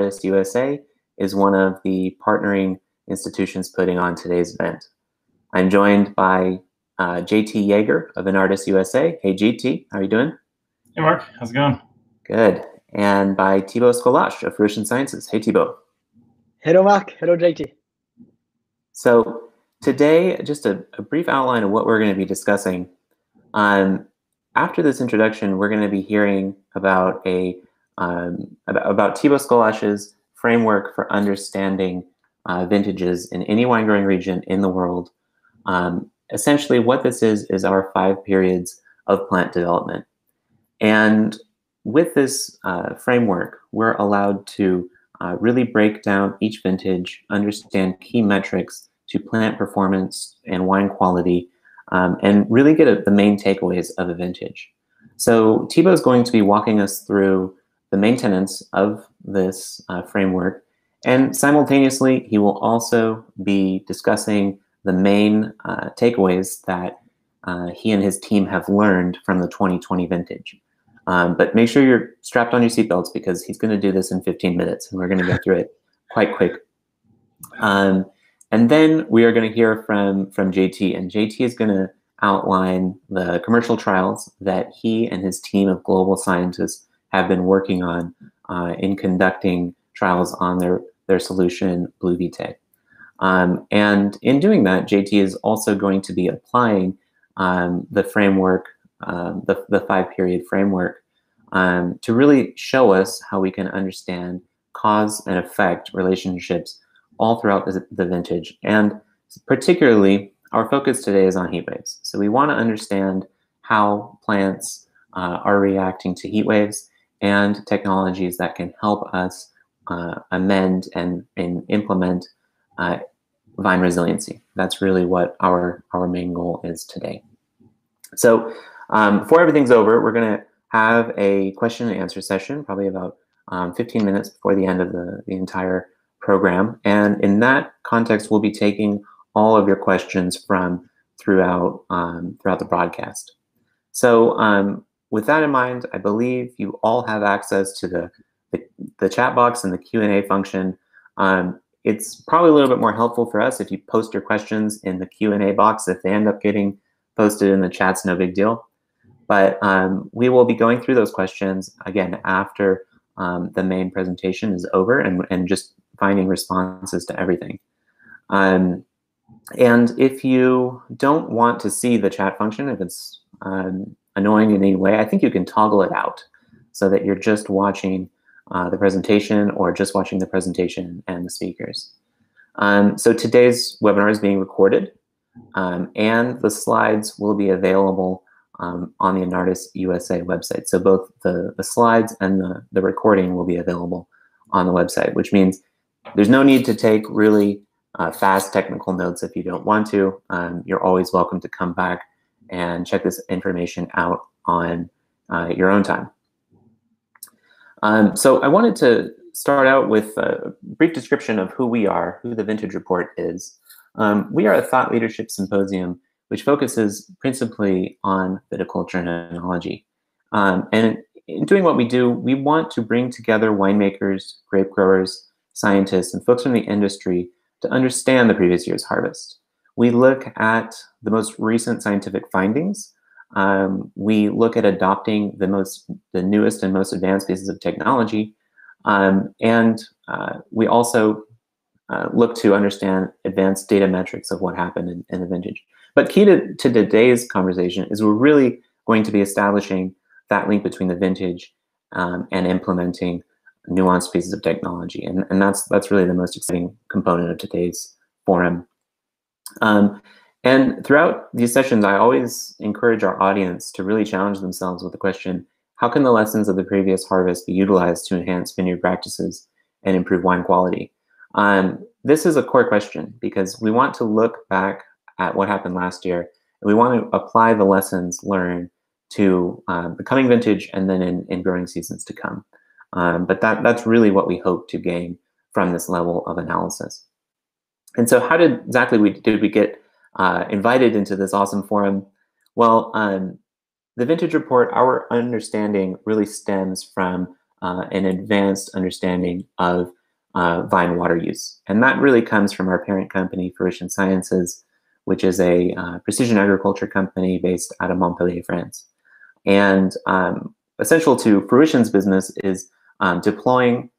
Artist USA is one of the partnering institutions putting on today's event. I'm joined by uh, JT Jaeger of Enartis USA. Hey, JT, how are you doing? Hey, Mark. How's it going? Good. And by Thibaut Scholasch of Fruition Sciences. Hey, Thibaut. Hello, Mark. Hello, JT. So today, just a, a brief outline of what we're going to be discussing. Um, after this introduction, we're going to be hearing about a um, about, about Thibaut Scholasch's framework for understanding uh, vintages in any wine growing region in the world. Um, essentially, what this is is our five periods of plant development. And with this uh, framework, we're allowed to uh, really break down each vintage, understand key metrics to plant performance and wine quality, um, and really get at the main takeaways of a vintage. So Thibaut is going to be walking us through the main tenets of this uh, framework, and simultaneously, he will also be discussing the main uh, takeaways that uh, he and his team have learned from the 2020 vintage. Um, but make sure you're strapped on your seatbelts because he's going to do this in 15 minutes and we're going to get through it quite quick. Um, and then we are going to hear from, from JT, and JT is going to outline the commercial trials that he and his team of global scientists have been working on uh, in conducting trials on their, their solution, BluVite. Um, and in doing that, JT is also going to be applying um, the framework um, the, the five period framework um, to really show us how we can understand cause and effect relationships all throughout the, the vintage. And particularly, our focus today is on heat waves. So we want to understand how plants uh, are reacting to heat waves and technologies that can help us uh, amend and, and implement uh, vine resiliency. That's really what our, our main goal is today. So um, before everything's over, we're going to have a question and answer session, probably about um, 15 minutes before the end of the, the entire program. And in that context, we'll be taking all of your questions from throughout um, throughout the broadcast. So um, with that in mind, I believe you all have access to the, the, the chat box and the Q&A function. Um, it's probably a little bit more helpful for us if you post your questions in the Q&A box. If they end up getting posted in the chats, no big deal. But um, we will be going through those questions again after um, the main presentation is over and, and just finding responses to everything. Um, and if you don't want to see the chat function, if it's um, annoying in any way, I think you can toggle it out so that you're just watching uh, the presentation or just watching the presentation and the speakers. Um, so today's webinar is being recorded um, and the slides will be available um, on the Enartis USA website. So both the, the slides and the, the recording will be available on the website, which means there's no need to take really uh, fast technical notes if you don't want to. Um, you're always welcome to come back and check this information out on uh, your own time. Um, so I wanted to start out with a brief description of who we are, who the Vintage Report is. Um, we are a thought leadership symposium which focuses principally on viticulture and enology. Um, and in doing what we do, we want to bring together winemakers, grape growers, scientists, and folks from the industry to understand the previous year's harvest. We look at the most recent scientific findings. Um, we look at adopting the most, the newest and most advanced pieces of technology, um, and uh, we also uh, look to understand advanced data metrics of what happened in, in the vintage. But key to, to today's conversation is we're really going to be establishing that link between the vintage um, and implementing nuanced pieces of technology. And, and that's, that's really the most exciting component of today's forum. Um, and throughout these sessions, I always encourage our audience to really challenge themselves with the question, how can the lessons of the previous harvest be utilized to enhance vineyard practices and improve wine quality? Um, this is a core question because we want to look back at what happened last year. And we want to apply the lessons learned to um, the coming vintage and then in, in growing seasons to come. Um, but that, that's really what we hope to gain from this level of analysis. And so how did exactly we, did we get uh, invited into this awesome forum? Well, um, the Vintage Report, our understanding really stems from uh, an advanced understanding of uh, vine water use. And that really comes from our parent company, Fruition Sciences, which is a uh, precision agriculture company based out of Montpellier, France. And um, essential to Fruition's business is um, deploying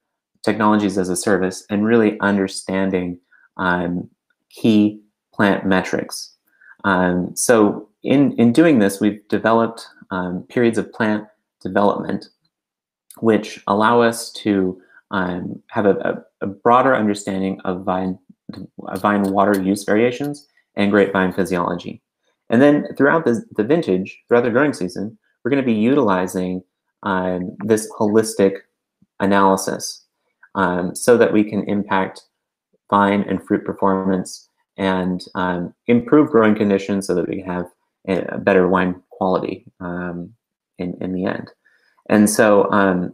technologies as a service and really understanding um, key plant metrics. Um, so in, in doing this, we've developed um, periods of plant development which allow us to um, have a, a, broader understanding of vine, vine water use variations and grapevine physiology. And then throughout the, the vintage, throughout the growing season, we're going to be utilizing um, this holistic analysis um, so that we can impact vine and fruit performance and um, improve growing conditions so that we have a better wine quality um, in, in the end. And so, um,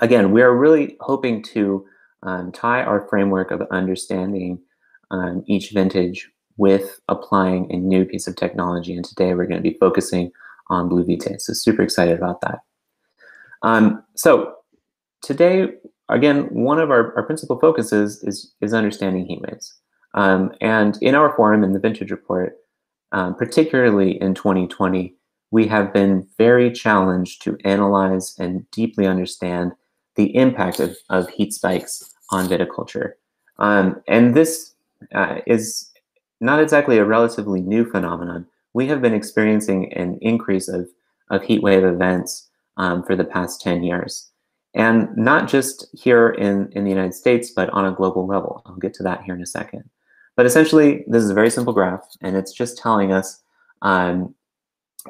again, we are really hoping to um, tie our framework of understanding um, each vintage with applying a new piece of technology. And today we're going to be focusing on BluVite. So super excited about that. Um, so today, again, one of our, our principal focuses is, is understanding heat waves. Um, and in our forum, in the Vintage Report, um, particularly in 2020, we have been very challenged to analyze and deeply understand the impact of, of heat spikes on viticulture. Um, and this uh, is not exactly a relatively new phenomenon. We have been experiencing an increase of, of heat wave events um, for the past 10 years. And not just here in, in the United States, but on a global level. I'll get to that here in a second. But essentially, this is a very simple graph, and it's just telling us um,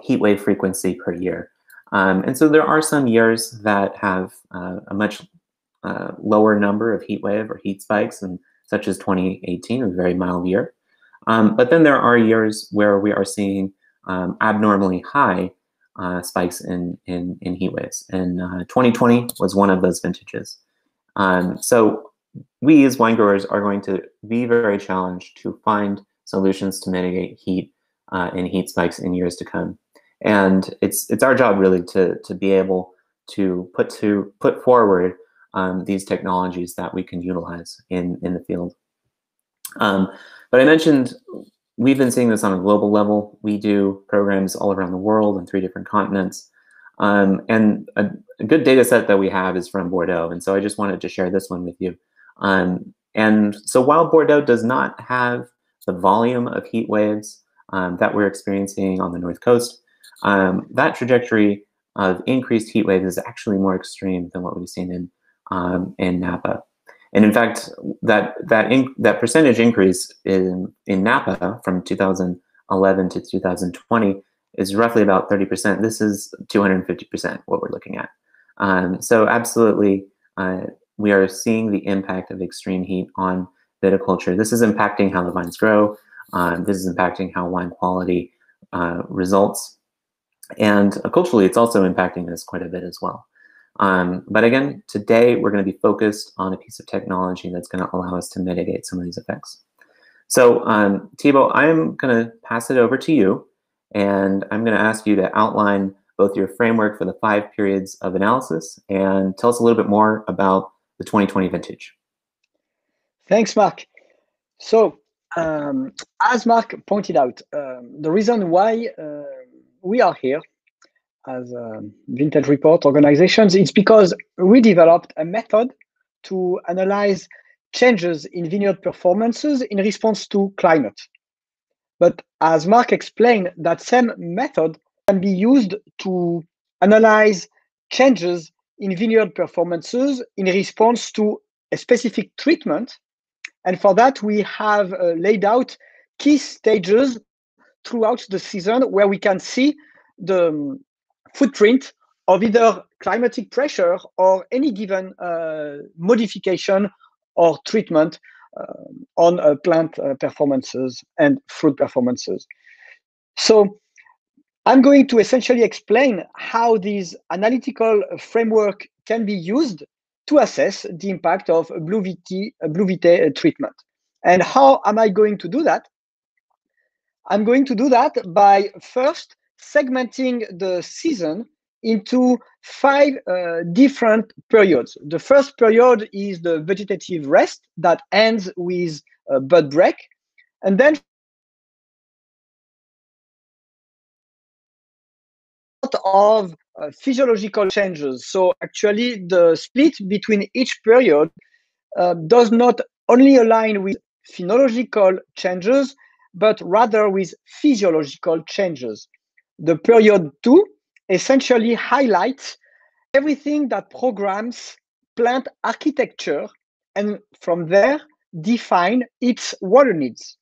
heat wave frequency per year. Um, and so there are some years that have uh, a much uh, lower number of heat wave or heat spikes, and such as 2018, a very mild year. Um, but then there are years where we are seeing um, abnormally high uh, spikes in, in, in heat waves. And 2020 uh, was one of those vintages. Um, so we as wine growers are going to be very challenged to find solutions to mitigate heat uh, and heat spikes in years to come. And it's it's our job really to to be able to put to put forward um, these technologies that we can utilize in in the field. Um, but I mentioned we've been seeing this on a global level. We do programs all around the world in three different continents. Um, and a, a, good data set that we have is from Bordeaux. And so I just wanted to share this one with you. Um, and so while Bordeaux does not have the volume of heat waves um, that we're experiencing on the North Coast, um, that trajectory of increased heat waves is actually more extreme than what we've seen in um, in Napa. And in fact, that that in, that percentage increase in in Napa from 2011 to 2020 is roughly about 30%. This is 250% what we're looking at. Um, so absolutely, uh, we are seeing the impact of extreme heat on viticulture. This is impacting how the vines grow. Um, this is impacting how wine quality uh, results. And uh, culturally, it's also impacting us quite a bit as well. Um, but again, today we're going to be focused on a piece of technology that's going to allow us to mitigate some of these effects. So um, I'm going to pass it over to you, and I'm going to ask you to outline both your framework for the five periods of analysis and tell us a little bit more about the 2020 vintage. Thanks, Mark. So, um, as Mark pointed out, um, the reason why uh, we are here as a vintage report organizations, it's because we developed a method to analyze changes in vineyard performances in response to climate. But as Mark explained, that same method can be used to analyze changes in vineyard performances in response to a specific treatment. And for that, we have uh, laid out key stages throughout the season where we can see the um, footprint of either climatic pressure or any given uh, modification or treatment uh, on uh, plant uh, performances and fruit performances. So I'm going to essentially explain how this analytical framework can be used to assess the impact of BluVite, Blue Vitae treatment. And how am I going to do that? I'm going to do that by first segmenting the season into five uh, different periods. The first period is the vegetative rest that ends with a bud break. And then of uh, physiological changes. So actually the split between each period uh, does not only align with phenological changes, but rather with physiological changes. The period two essentially highlights everything that programs plant architecture and from there define its water needs.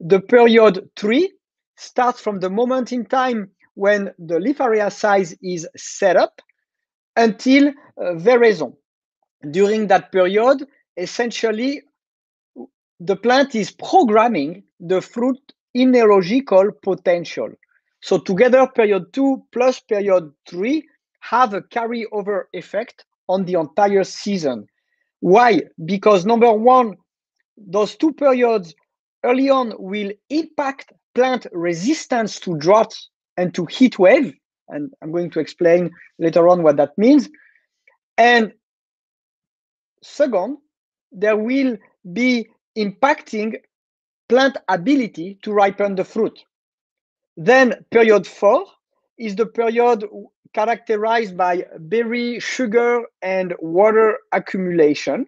The period three starts from the moment in time when the leaf area size is set up until uh, veraison. During that period, essentially, the plant is programming the fruit enological potential. So together, period two plus period three have a carryover effect on the entire season. Why? Because number one, those two periods early on will impact plant resistance to drought and to heat wave. And I'm going to explain later on what that means. And second, there will be impacting plant ability to ripen the fruit. Then period four is the period characterized by berry sugar and water accumulation,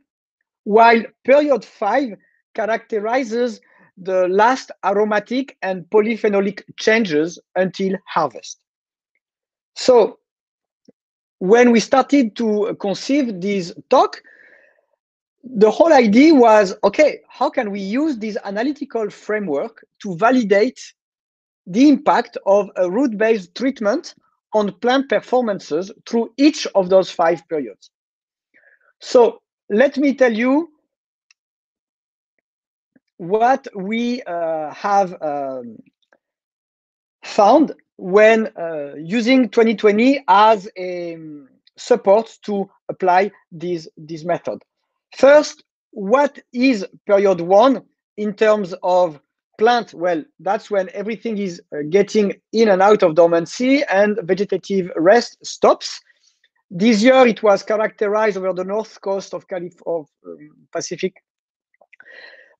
while period five characterizes the last aromatic and polyphenolic changes until harvest. So when we started to conceive this talk, the whole idea was, okay, how can we use this analytical framework to validate the impact of a root-based treatment on plant performances through each of those five periods? So let me tell you what we uh, have um, found when uh, using 2020 as a um, support to apply this, this method. First, what is period one in terms of plant? Well, that's when everything is uh, getting in and out of dormancy and vegetative rest stops. This year, it was characterized over the north coast of, of um, Pacific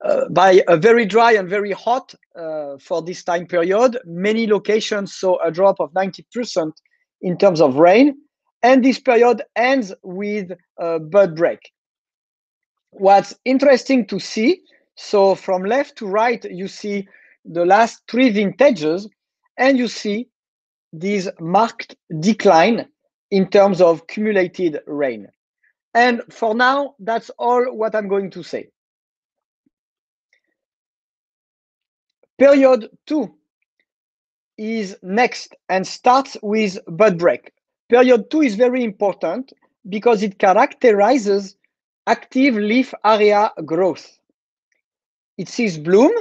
uh, by a very dry and very hot uh, for this time period. Many locations saw a drop of 90% in terms of rain. And this period ends with a bud break. What's interesting to see, so from left to right, you see the last three vintages, and you see this marked decline in terms of cumulated rain. And for now, that's all what I'm going to say. Period two is next and starts with bud break. Period two is very important because it characterizes active leaf area growth. It sees bloom,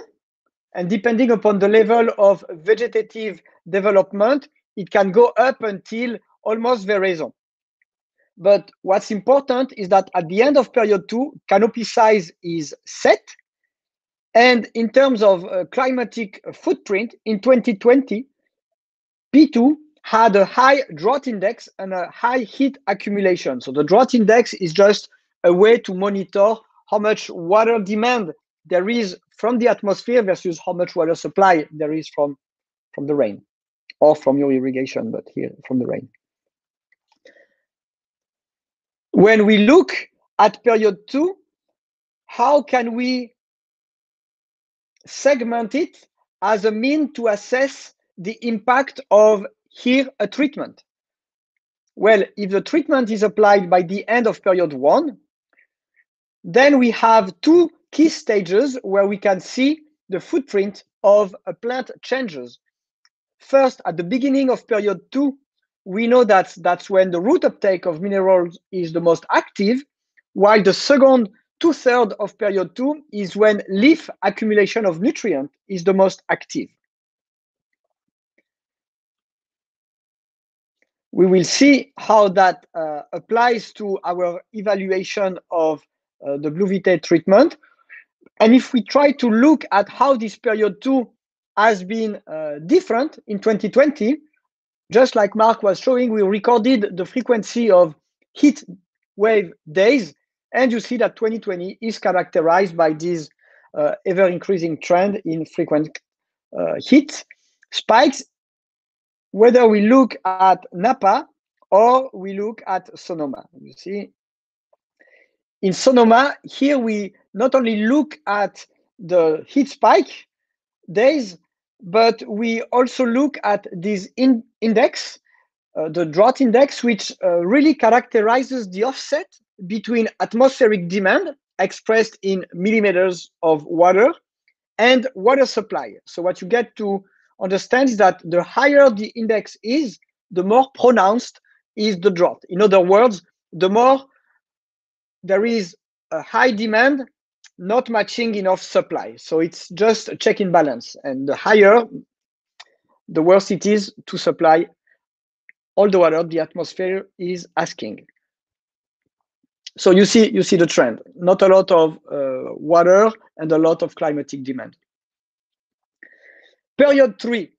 and depending upon the level of vegetative development, it can go up until almost veraison. But what's important is that at the end of period two, canopy size is set and in terms of uh, climatic footprint, in 2020, P2 had a high drought index and a high heat accumulation. So the drought index is just a way to monitor how much water demand there is from the atmosphere versus how much water supply there is from, from the rain or from your irrigation, but here from the rain. When we look at period two, how can we segment it as a mean to assess the impact of here a treatment. Well, if the treatment is applied by the end of period one, then we have two key stages where we can see the footprint of a plant changes. First, at the beginning of period two, we know that that's when the root uptake of minerals is the most active, while the second two thirds of period two is when leaf accumulation of nutrient is the most active. We will see how that uh, applies to our evaluation of uh, the BluVite treatment. And if we try to look at how this period two has been uh, different in 2020, just like Mark was showing, we recorded the frequency of heat wave days, and you see that 2020 is characterized by this uh, ever increasing trend in frequent uh, heat spikes, whether we look at Napa or we look at Sonoma. You see, in Sonoma, here we not only look at the heat spike days, but we also look at this in index, uh, the drought index, which uh, really characterizes the offset between atmospheric demand expressed in millimeters of water and water supply. So what you get to understand is that the higher the index is, the more pronounced is the drought. In other words, the more there is a high demand not matching enough supply. So it's just a check in balance. And the higher, the worse it is to supply all the water the atmosphere is asking. So you see, you see the trend. Not a lot of uh, water and a lot of climatic demand. Period three,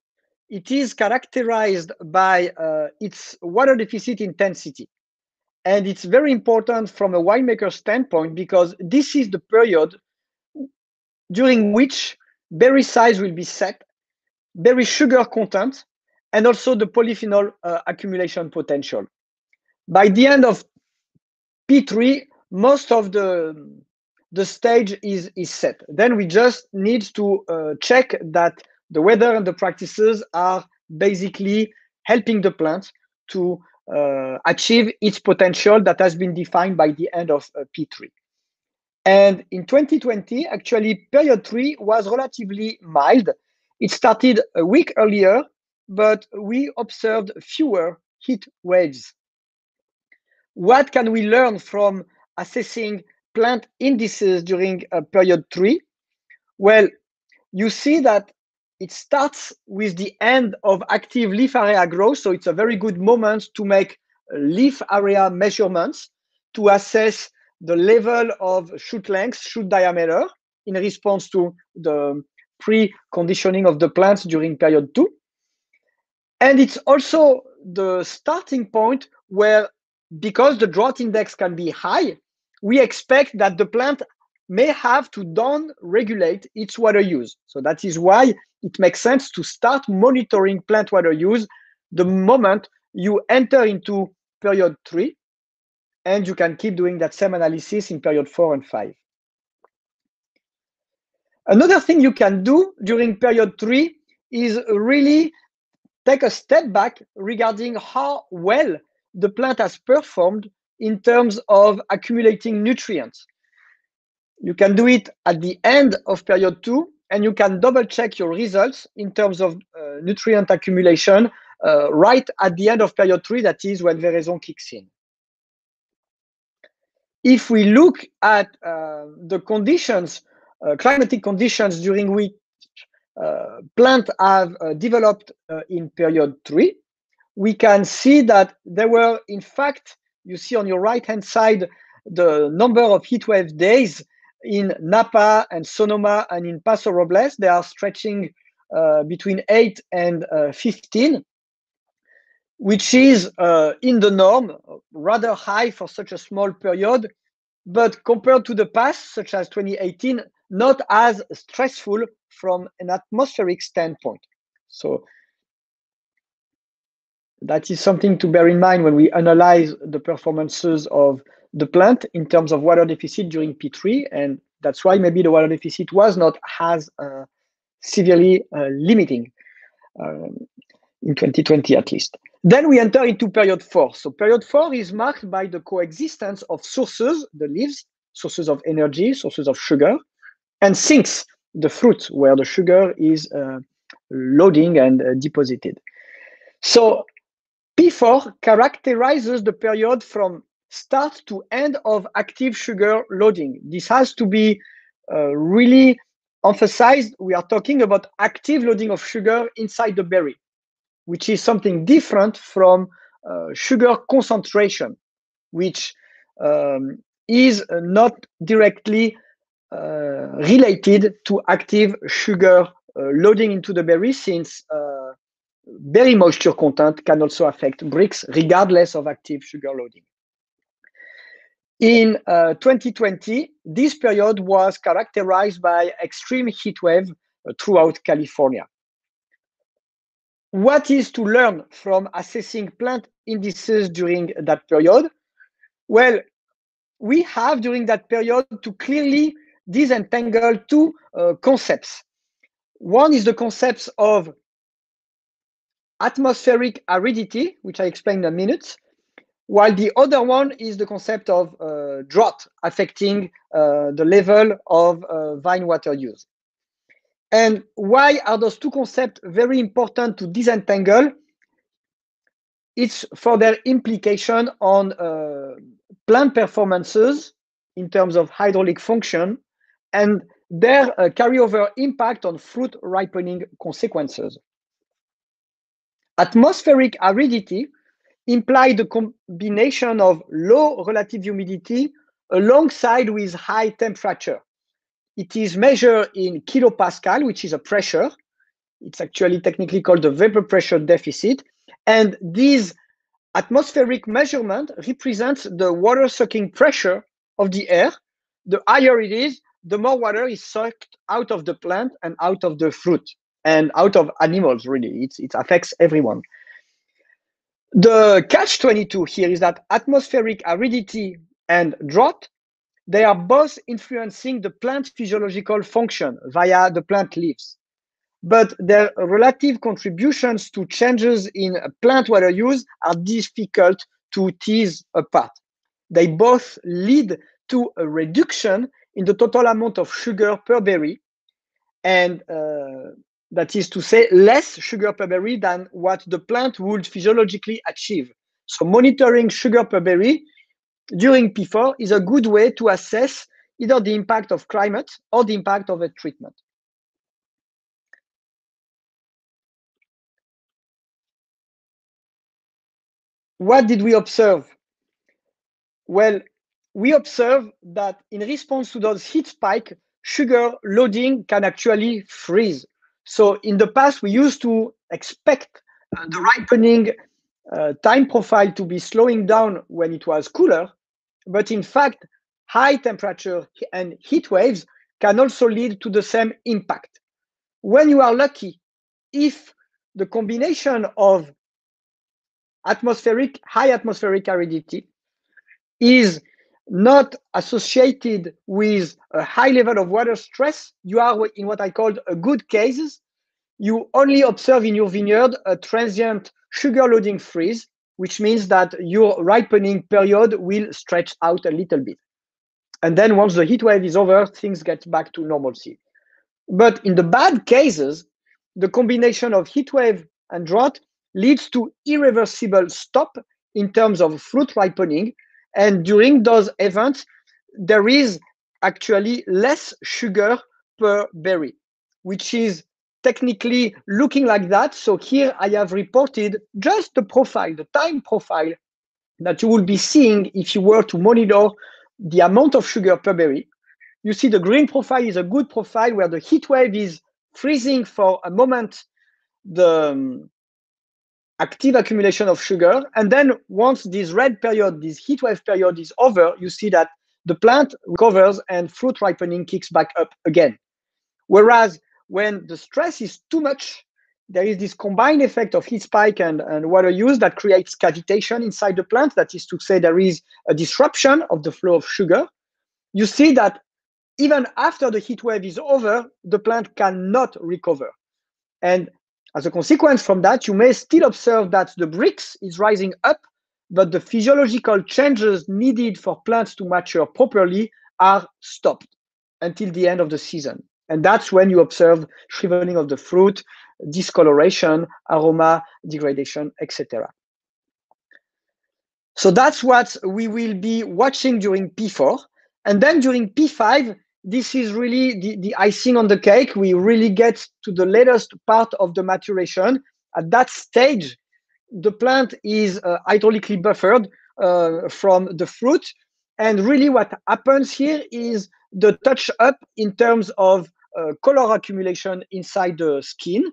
it is characterized by uh, its water deficit intensity. And it's very important from a winemaker standpoint because this is the period during which berry size will be set, berry sugar content, and also the polyphenol uh, accumulation potential. By the end of P3, most of the, the stage is, is set. Then we just need to uh, check that the weather and the practices are basically helping the plant to uh, achieve its potential that has been defined by the end of uh, P3. And in 2020, actually, period three was relatively mild. It started a week earlier, but we observed fewer heat waves. What can we learn from assessing plant indices during uh, period three? Well, you see that it starts with the end of active leaf area growth. So it's a very good moment to make uh, leaf area measurements to assess the level of shoot length, shoot diameter in response to the pre-conditioning of the plants during period two. And it's also the starting point where, because the drought index can be high, we expect that the plant may have to down regulate its water use. So that is why it makes sense to start monitoring plant water use the moment you enter into period three, and you can keep doing that same analysis in period four and five. Another thing you can do during period three is really take a step back regarding how well the plant has performed in terms of accumulating nutrients. You can do it at the end of period two, and you can double check your results in terms of uh, nutrient accumulation uh, right at the end of period three, that is when veraison kicks in. If we look at uh, the conditions, uh, climatic conditions during which uh, plants have uh, developed in period three, we can see that there were, in fact, you see on your right-hand side, the number of heat wave days in Napa and Sonoma and in Paso Robles, they are stretching uh, between 8 and uh, 15, which is uh, in the norm, rather high for such a small period, but compared to the past, such as 2018, not as stressful from an atmospheric standpoint. So that is something to bear in mind when we analyze the performances of the plant in terms of water deficit during P3, and that's why maybe the water deficit was not as uh, severely uh, limiting um, in 2020 at least. Then we enter into period four. So period four is marked by the coexistence of sources, the leaves, sources of energy, sources of sugar, and sinks, the fruit where the sugar is uh, loading and uh, deposited. So P4 characterizes the period from start to end of active sugar loading. This has to be uh, really emphasized. We are talking about active loading of sugar inside the berry, which is something different from uh, sugar concentration, which um, is not directly uh, related to active sugar uh, loading into the berry since uh, berry moisture content can also affect Brix regardless of active sugar loading. In uh, 2020, this period was characterized by extreme heat wave uh, throughout California. What is to learn from assessing plant indices during that period? Well, we have during that period to clearly disentangle two uh, concepts. One is the concepts of atmospheric aridity, which I explained in a minute, while the other one is the concept of uh, drought affecting uh, the level of uh, vine water use. And why are those two concepts very important to disentangle? It's for their implication on uh, plant performances in terms of hydraulic function and their uh, carryover impact on fruit ripening consequences. Atmospheric aridity imply the combination of low relative humidity alongside with high temperature. It is measured in kilopascal, which is a pressure. It's actually technically called the vapor pressure deficit. And this atmospheric measurement represents the water sucking pressure of the air. The higher it is, the more water is sucked out of the plant and out of the fruit and out of animals, really. It's, it affects everyone. The catch 22 here is that atmospheric aridity and drought, they are both influencing the plant physiological function via the plant leaves. But their relative contributions to changes in plant water use are difficult to tease apart. They both lead to a reduction in the total amount of sugar per berry and uh, that is to say less sugar per berry than what the plant would physiologically achieve. So monitoring sugar per berry during P4 is a good way to assess either the impact of climate or the impact of a treatment. What did we observe? Well, we observe that in response to those heat spike, sugar loading can actually freeze. So in the past, we used to expect uh, the ripening uh, time profile to be slowing down when it was cooler, but in fact, high temperature and heat waves can also lead to the same impact. When you are lucky, if the combination of atmospheric, high atmospheric aridity is not associated with a high level of water stress, you are in what I call a good cases. You only observe in your vineyard a transient sugar loading freeze, which means that your ripening period will stretch out a little bit. And then once the heat wave is over, things get back to normalcy. But in the bad cases, the combination of heat wave and drought leads to irreversible stop in terms of fruit ripening and during those events, there is actually less sugar per berry, which is technically looking like that. So here I have reported just the profile, the time profile that you will be seeing if you were to monitor the amount of sugar per berry. You see the green profile is a good profile where the heat wave is freezing for a moment the, um, active accumulation of sugar. And then once this red period, this heat wave period is over, you see that the plant recovers and fruit ripening kicks back up again. Whereas when the stress is too much, there is this combined effect of heat spike and, and water use that creates cavitation inside the plant. That is to say, there is a disruption of the flow of sugar. You see that even after the heat wave is over, the plant cannot recover. And as a consequence from that, you may still observe that the Brix is rising up, but the physiological changes needed for plants to mature properly are stopped until the end of the season. And that's when you observe shriveling of the fruit, discoloration, aroma degradation, etc. So that's what we will be watching during P4. And then during P5, this is really the, the icing on the cake. We really get to the latest part of the maturation. At that stage, the plant is uh, hydraulically buffered uh, from the fruit. And really what happens here is the touch up in terms of uh, color accumulation inside the skin.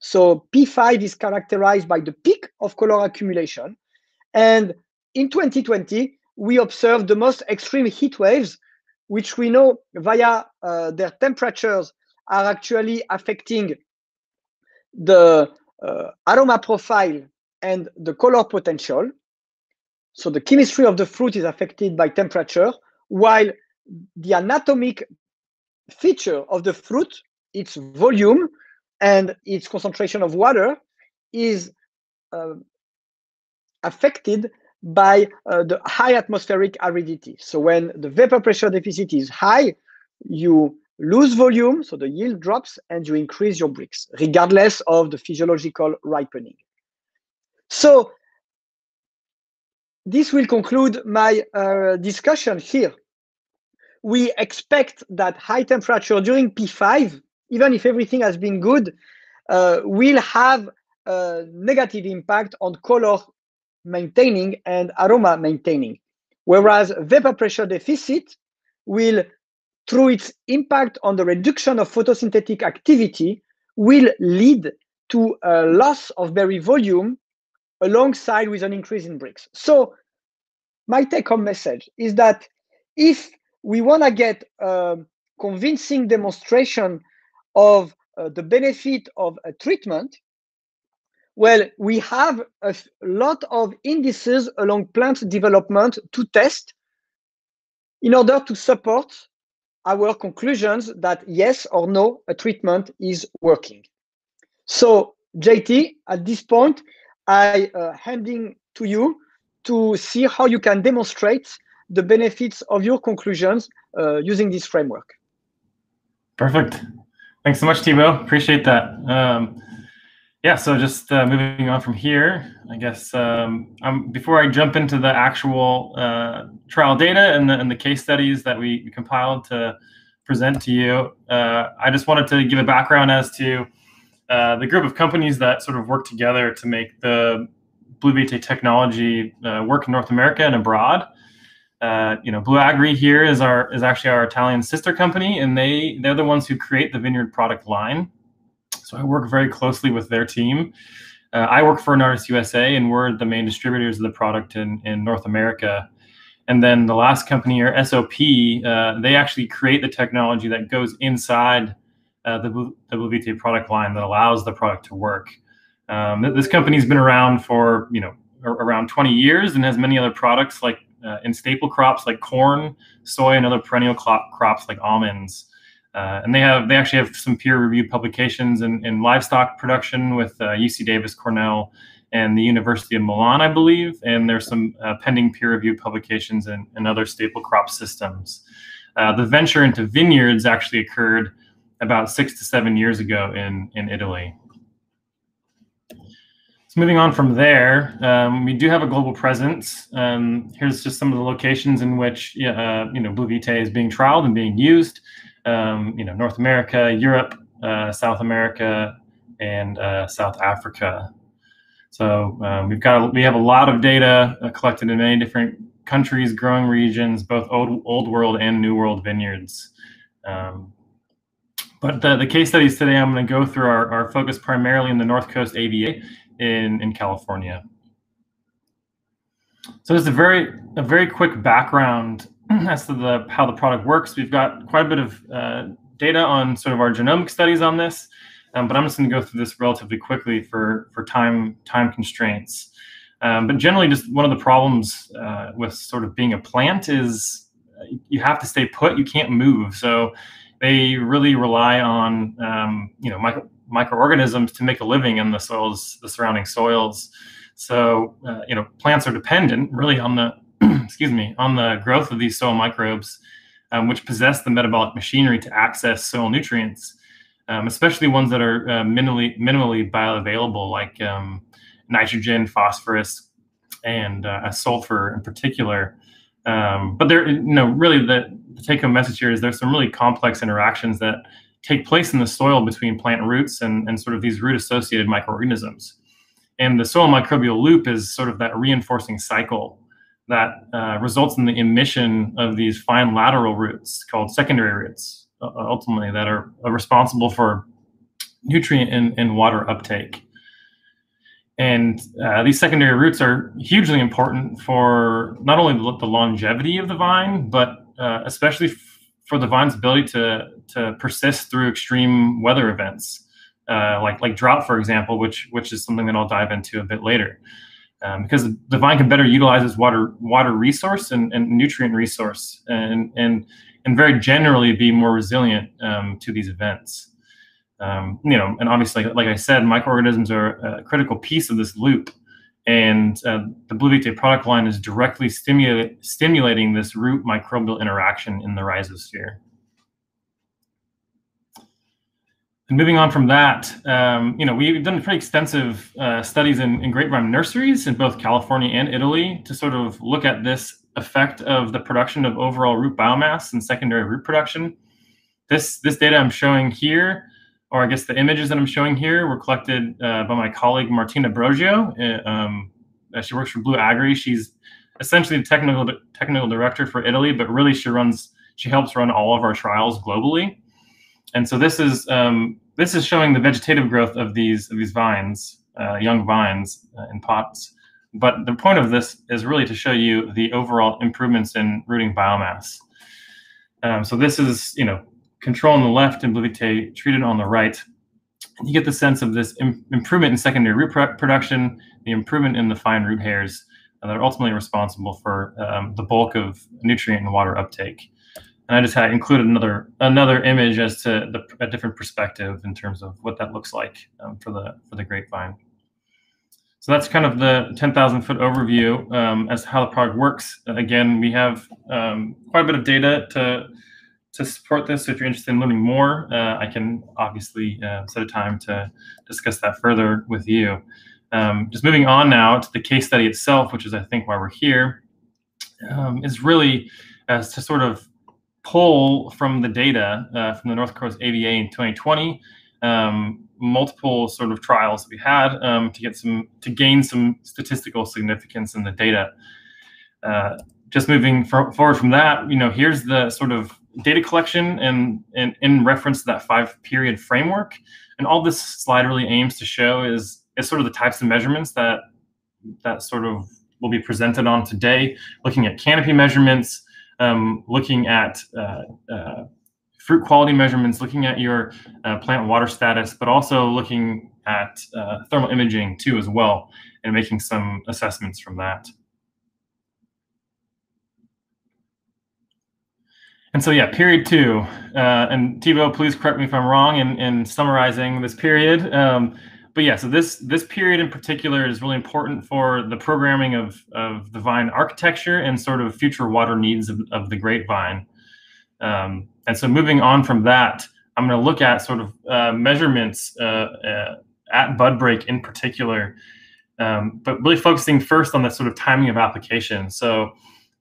So P5 is characterized by the peak of color accumulation. And in 2020, we observed the most extreme heat waves, which we know via uh, their temperatures are actually affecting the uh, aroma profile and the color potential. So the chemistry of the fruit is affected by temperature, while the anatomic feature of the fruit, its volume and its concentration of water, is uh, affected by uh, the high atmospheric aridity. So when the vapor pressure deficit is high, you lose volume, so the yield drops, and you increase your Brix, regardless of the physiological ripening. So this will conclude my uh, discussion here. We expect that high temperature during P5, even if everything has been good, uh, will have a negative impact on color maintaining and aroma maintaining. Whereas vapor pressure deficit will, through its impact on the reduction of photosynthetic activity, will lead to a loss of berry volume alongside with an increase in Brix. So my take-home message is that if we want to get a convincing demonstration of uh, the benefit of a treatment, well, we have a lot of indices along plant development to test in order to support our conclusions that yes or no, a treatment is working. So, JT, at this point, I uh, handing to you to see how you can demonstrate the benefits of your conclusions uh, using this framework. Perfect. Thanks so much, Thibaut. Appreciate that. Um, yeah, so just uh, moving on from here, I guess um, um, before I jump into the actual uh, trial data and the, and the case studies that we compiled to present to you, uh, I just wanted to give a background as to uh, the group of companies that sort of work together to make the Blue technology uh, work in North America and abroad. Uh, you know, BluAgri here is our is actually our Italian sister company, and they they're the ones who create the vineyard product line. So I work very closely with their team. Uh, I work for Enartis USA, and we're the main distributors of the product in in North America. And then the last company or SOP, uh, they actually create the technology that goes inside uh, the, the Blue product line that allows the product to work. Um, this company's been around for you know around 20 years and has many other products like uh, in staple crops like corn, soy, and other perennial crops like almonds. Uh, and they have they actually have some peer-reviewed publications in, in livestock production with uh, UC Davis, Cornell, and the University of Milan, I believe. And there's some uh, pending peer-reviewed publications in, in other staple crop systems. Uh, the venture into vineyards actually occurred about six to seven years ago in, in Italy. So moving on from there, um, we do have a global presence. Um, here's just some of the locations in which uh, you know BluVite is being trialed and being used. Um, you know, North America, Europe, uh, South America, and uh, South Africa. So um, we've got a, we have a lot of data uh, collected in many different countries, growing regions, both old old world and new world vineyards. Um, but the, the case studies today, I'm going to go through our, our focus primarily in the North Coast AVA in, in California. So just a very a very quick background as to the how the product works. We've got quite a bit of uh, data on sort of our genomic studies on this, um, but I'm just going to go through this relatively quickly for for time time constraints. Um, but generally, just one of the problems uh, with sort of being a plant is uh, you have to stay put. You can't move. So they really rely on um, you know micro, microorganisms to make a living in the soils, the surrounding soils. So uh, you know plants are dependent really on the excuse me on the growth of these soil microbes, um, which possess the metabolic machinery to access soil nutrients, um, especially ones that are uh, minimally minimally bioavailable like um, nitrogen, phosphorus, and uh, sulfur in particular. Um, but there, you know, really the, the take-home message here is there's some really complex interactions that take place in the soil between plant roots and, and sort of these root-associated microorganisms. And the soil microbial loop is sort of that reinforcing cycle that uh, results in the emission of these fine lateral roots called secondary roots, uh, ultimately that are responsible for nutrient and, and water uptake. And uh, these secondary roots are hugely important for not only the, longevity of the vine, but uh, especially for the vine's ability to, to persist through extreme weather events, uh, like, like drought, for example, which, which is something that I'll dive into a bit later. Um, because the vine can better utilize its water water resource and, and nutrient resource and, and, and very generally be more resilient um, to these events. Um, you know, and obviously, like I said, microorganisms are a critical piece of this loop. And uh, the BluVite product line is directly stimulate, stimulating this root microbial interaction in the rhizosphere. And moving on from that, um, you know, we've done pretty extensive uh, studies in, in grapevine nurseries in both California and Italy to sort of look at this effect of the production of overall root biomass and secondary root production. This, this data I'm showing here or I guess the images that I'm showing here were collected uh, by my colleague Martina Brogio. Uh, um, uh, she works for BluAgri. She's essentially the technical technical director for Italy, but really she runs she helps run all of our trials globally. And so this is um, this is showing the vegetative growth of these of these vines, uh, young vines uh, in pots. But the point of this is really to show you the overall improvements in rooting biomass. Um, so this is, you know, control on the left and BluVite treated on the right. You get the sense of this Im improvement in secondary root pr production, the improvement in the fine root hairs that are ultimately responsible for um, the bulk of nutrient and water uptake. And I just had included another another image as to the, a different perspective in terms of what that looks like um, for the for the grapevine. So that's kind of the 10,000 foot overview um, as to how the product works. Again, we have um, quite a bit of data to to support this. So if you're interested in learning more, uh, I can obviously uh, set a time to discuss that further with you. Um, just moving on now to the case study itself, which is I think why we're here, um, is really as to sort of pull from the data uh, from the North Coast AVA in 2020, um, multiple sort of trials that we had um, to get some to gain some statistical significance in the data. Uh, just moving for, forward from that, you know, here's the sort of data collection and, and in reference to that five period framework. And all this slide really aims to show is, is sort of the types of measurements that that sort of will be presented on today, looking at canopy measurements, um, looking at uh, uh, fruit quality measurements, looking at your uh, plant water status, but also looking at uh, thermal imaging too as well, and making some assessments from that. And so, yeah, period two. Uh, and Thibaut, please correct me if I'm wrong in, in summarizing this period. Um, but yeah, so this this period in particular is really important for the programming of, of the vine architecture and sort of future water needs of, of the grapevine. Um, and so moving on from that, I'm going to look at sort of uh, measurements uh, uh, at bud break in particular, um, but really focusing first on the sort of timing of application. So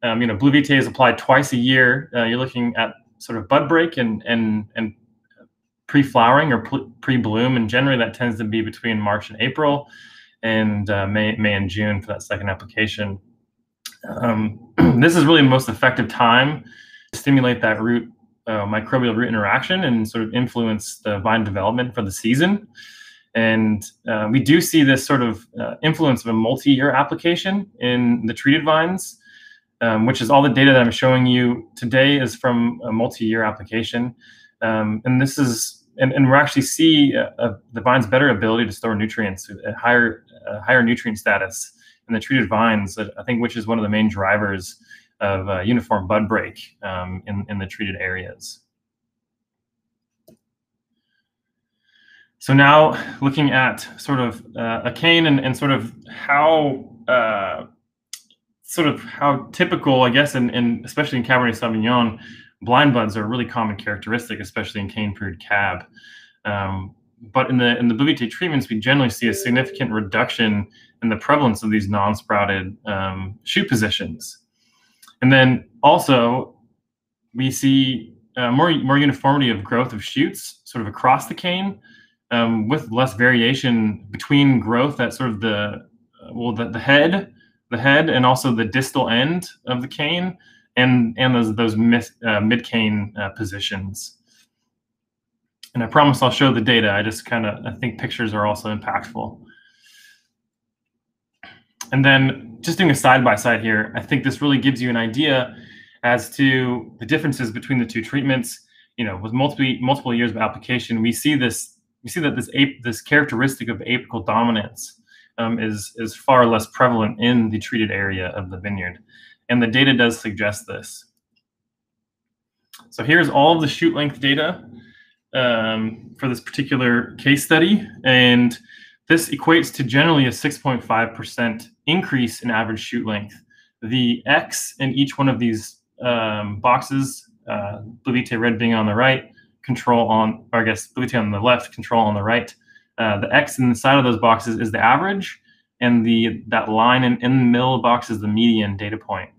um, you know, BluVite is applied twice a year. Uh, you're looking at sort of bud break and and and pre-flowering or pre-bloom, and generally that tends to be between March and April, and uh, May May and June for that second application. Um, this is really the most effective time to stimulate that root uh, microbial root interaction and sort of influence the vine development for the season. And uh, we do see this sort of uh, influence of a multi-year application in the treated vines um, which is all the data that I'm showing you today is from a multi-year application. Um, and this is, and, and we actually see uh, uh, the vine's better ability to store nutrients at higher, uh, higher nutrient status in the treated vines, I think, which is one of the main drivers of uh, uniform bud break um, in, in the treated areas. So now looking at sort of uh, a cane and, and sort of how uh, sort of how typical, I guess, and especially in Cabernet Sauvignon, blind buds are a really common characteristic, especially in cane period cab. Um, but in the in the Blue treatments, we generally see a significant reduction in the prevalence of these non-sprouted um, shoot positions. And then also, we see uh, more more uniformity of growth of shoots sort of across the cane, um, with less variation between growth at sort of the uh, well the, the head the head and also the distal end of the cane and and those those mid, uh, mid cane uh, positions. And I promise I'll show the data. I just kind of, I think pictures are also impactful. And then just doing a side by side here, I think this really gives you an idea as to the differences between the two treatments. You know, with multiple multiple years of application, we see this we see that this ape this characteristic of apical dominance um, is is far less prevalent in the treated area of the vineyard, and the data does suggest this. So here's all of the shoot length data um, for this particular case study, and this equates to generally a 6.5% increase in average shoot length. The X in each one of these um, boxes, uh, BluVite red being on the right, control on, or I guess BluVite on the left, control on the right. Uh, the X inside of those boxes is the average, and the that line in, in the middle box is the median data point.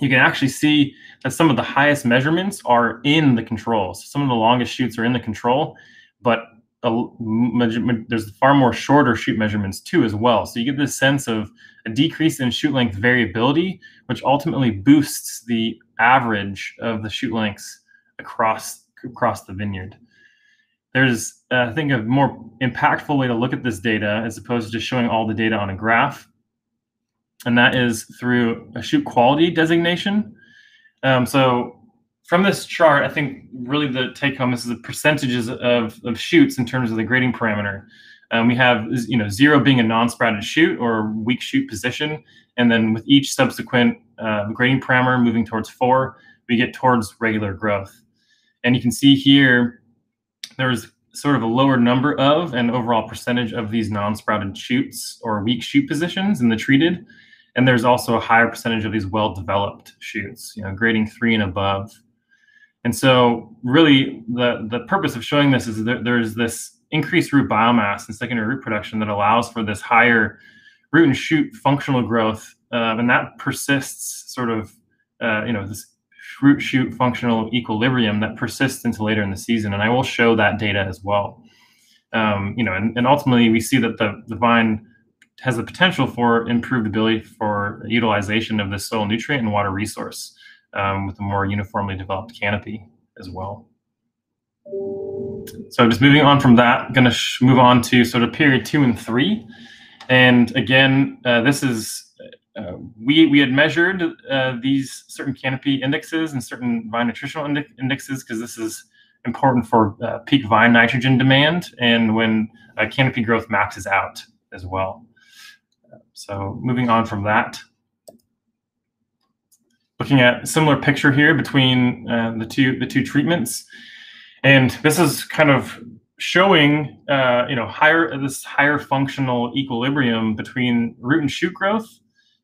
You can actually see that some of the highest measurements are in the controls. Some of the longest shoots are in the control, but a, there's far more shorter shoot measurements too as well. So you get this sense of a decrease in shoot length variability, which ultimately boosts the average of the shoot lengths across across the vineyard. There's, uh, I think, a more impactful way to look at this data as opposed to just showing all the data on a graph, and that is through a shoot quality designation. Um, so from this chart, I think really the take home is the percentages of, of shoots in terms of the grading parameter. Um, we have you know zero being a non-sprouted shoot or weak shoot position, and then with each subsequent uh, grading parameter moving towards four, we get towards regular growth. And you can see here there's sort of a lower number of and overall percentage of these non-sprouted shoots or weak shoot positions in the treated, and there's also a higher percentage of these well-developed shoots, you know, grading three and above. And so, really, the the purpose of showing this is that there's this increased root biomass and secondary root production that allows for this higher root and shoot functional growth, uh, and that persists sort of, uh, you know, this root shoot functional equilibrium that persists into later in the season. And I will show that data as well. Um, you know, and, and ultimately we see that the, the vine has the potential for improved ability for utilization of the soil nutrient and water resource um, with a more uniformly developed canopy as well. So just moving on from that, going to move on to sort of period two and three. And again, uh, this is, uh, we, we had measured uh, these certain canopy indexes and certain vine nutritional indi indexes because this is important for uh, peak vine nitrogen demand and when uh, canopy growth maxes out as well. So moving on from that looking at a similar picture here between uh, the two the two treatments, and this is kind of showing uh, you know higher this higher functional equilibrium between root and shoot growth,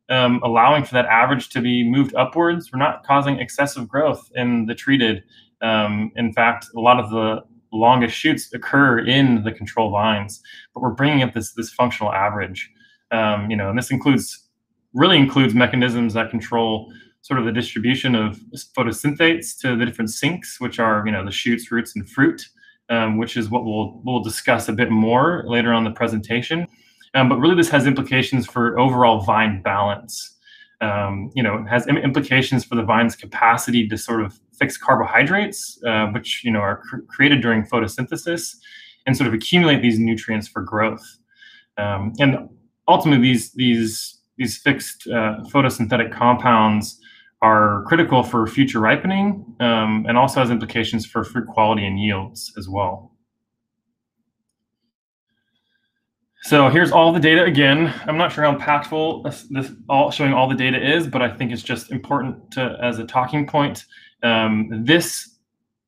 um, allowing for that average to be moved upwards. We're not causing excessive growth in the treated. Um, in fact, a lot of the longest shoots occur in the control vines, but we're bringing up this this functional average. Um, you know, and this includes really includes mechanisms that control sort of the distribution of photosynthates to the different sinks, which are you know the shoots, roots, and fruit, um, which is what we'll we'll discuss a bit more later on the presentation. Um, but really, this has implications for overall vine balance. Um, you know, it has implications for the vine's capacity to sort of fix carbohydrates, uh, which you know are cr created during photosynthesis, and sort of accumulate these nutrients for growth. Um, and ultimately, these these these fixed uh, photosynthetic compounds are critical for future ripening um, and also has implications for fruit quality and yields as well. So here's all the data again. I'm not sure how impactful this, this, all showing all the data is, but I think it's just important to as a talking point. Um, this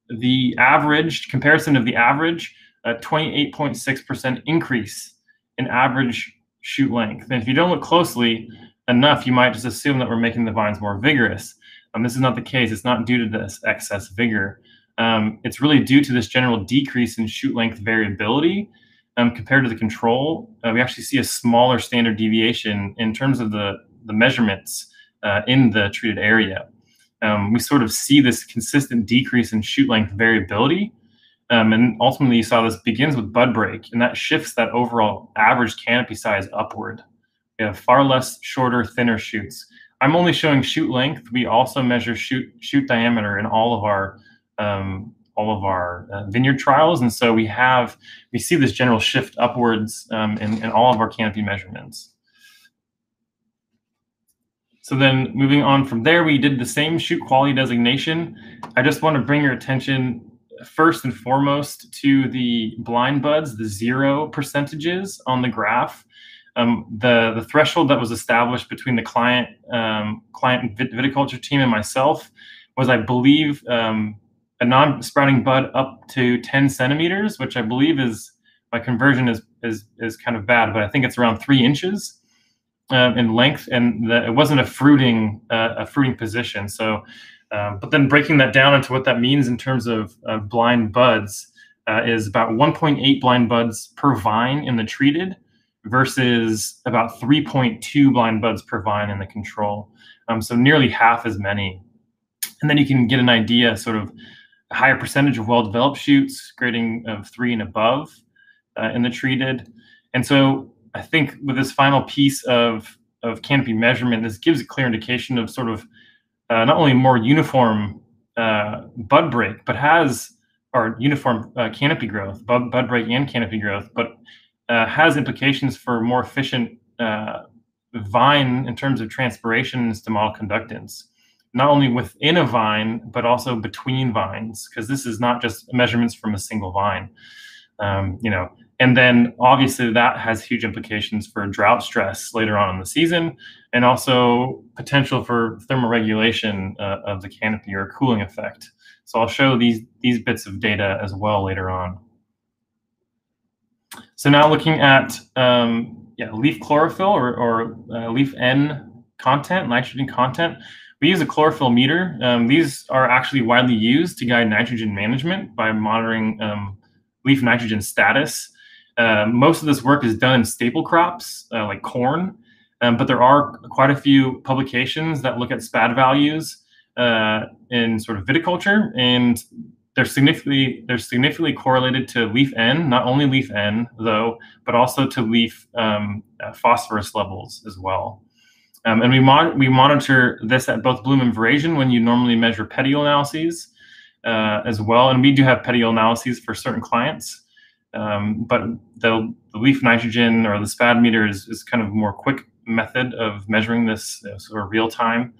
the average comparison of the average, a 28.6% increase in average shoot length. And if you don't look closely, enough, you might just assume that we're making the vines more vigorous. Um, this is not the case. It's not due to this excess vigor. Um, it's really due to this general decrease in shoot length variability um, compared to the control. Uh, we actually see a smaller standard deviation in terms of the, the measurements uh, in the treated area. Um, we sort of see this consistent decrease in shoot length variability. Um, and ultimately, you saw this begins with bud break, and that shifts that overall average canopy size upward. We have far less shorter, thinner shoots. I'm only showing shoot length. We also measure shoot shoot diameter in all of our um, all of our uh, vineyard trials, and so we have we see this general shift upwards um, in, in all of our canopy measurements. So then moving on from there, we did the same shoot quality designation. I just want to bring your attention first and foremost to the blind buds, the zero percentages on the graph. Um, the, the threshold that was established between the client, um, client viticulture team and myself was, I believe, um, a non-sprouting bud up to 10 centimeters, which I believe is, my conversion is, is, is kind of bad, but I think it's around three inches um, in length, and the, it wasn't a fruiting uh, a fruiting position. So, um, but then breaking that down into what that means in terms of uh, blind buds uh, is about 1.8 blind buds per vine in the treated versus about 3.2 blind buds per vine in the control. Um, so nearly half as many. And then you can get an idea, sort of a higher percentage of well-developed shoots, grading of three and above uh, in the treated. And so I think with this final piece of of canopy measurement, this gives a clear indication of sort of uh, not only more uniform uh, bud break, but has or uniform uh, canopy growth, bud, bud break and canopy growth, but uh, has implications for more efficient vine in terms of transpiration and stomatal conductance, not only within a vine, but also between vines, because this is not just measurements from a single vine. Um, you know, and then obviously that has huge implications for drought stress later on in the season and also potential for thermoregulation uh, of the canopy or cooling effect. So I'll show these, these bits of data as well later on. So now looking at um, yeah, leaf chlorophyll or, or uh, leaf N content, nitrogen content, we use a chlorophyll meter. Um, these are actually widely used to guide nitrogen management by monitoring um, leaf nitrogen status uh, most of this work is done in staple crops uh, like corn, um, but there are quite a few publications that look at SPAD values uh, in sort of viticulture, and they're significantly they're significantly correlated to leaf N, not only leaf N though, but also to leaf um, uh, phosphorus levels as well. Um, and we mo- we monitor this at both bloom and veraison when you normally measure petiole analyses uh, as well, and we do have petiole analyses for certain clients. Um, but the, the, leaf nitrogen or the SPAD meter is, is kind of more quick method of measuring this sort of real time.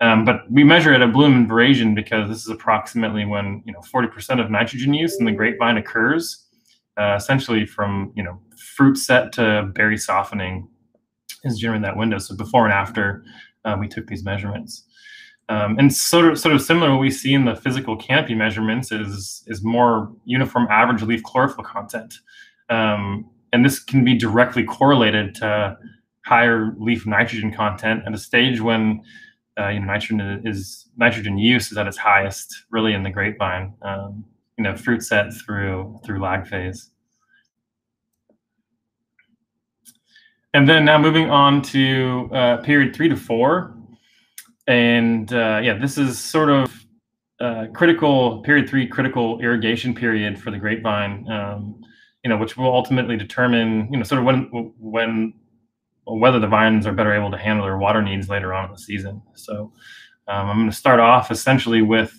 Um, but we measure it at bloom and veraison because this is approximately when you know 40% of nitrogen use in the grapevine occurs, uh, essentially from you know fruit set to berry softening is during that window. So before and after uh, we took these measurements. Um, and sort of, sort of similar, what we see in the physical canopy measurements is is more uniform average leaf chlorophyll content, um, and this can be directly correlated to higher leaf nitrogen content at a stage when uh, you know nitrogen is nitrogen use is at its highest, really in the grapevine, um, you know, fruit set through through lag phase. And then now moving on to uh, period three to four, and uh, yeah, this is sort of uh, critical period three, critical irrigation period for the grapevine. Um, you know, which will ultimately determine, you know, sort of when when whether the vines are better able to handle their water needs later on in the season. So um, I'm going to start off essentially with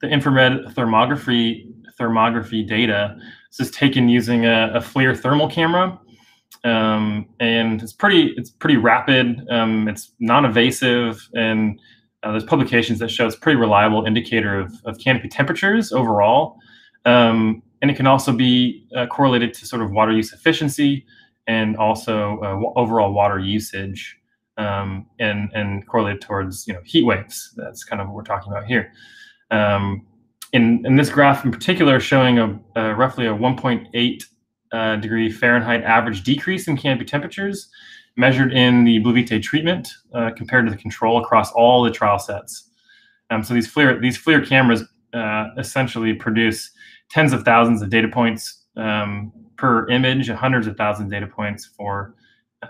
the infrared thermography thermography data. This is taken using a, a FLIR thermal camera um, and it's pretty it's pretty rapid. Um, it's non-invasive, and uh, there's publications that show it's a pretty reliable indicator of, of canopy temperatures overall. Um, and it can also be uh, correlated to sort of water use efficiency and also uh, overall water usage, um, and and correlated towards you know heat waves. That's kind of what we're talking about here. Um, in, in this graph in particular, showing a, roughly a 1.8 uh, degree Fahrenheit average decrease in canopy temperatures measured in the BluVite treatment uh, compared to the control across all the trial sets. Um, so these FLIR, these FLIR cameras uh, essentially produce tens of thousands of data points um, per image, hundreds of thousands of data points for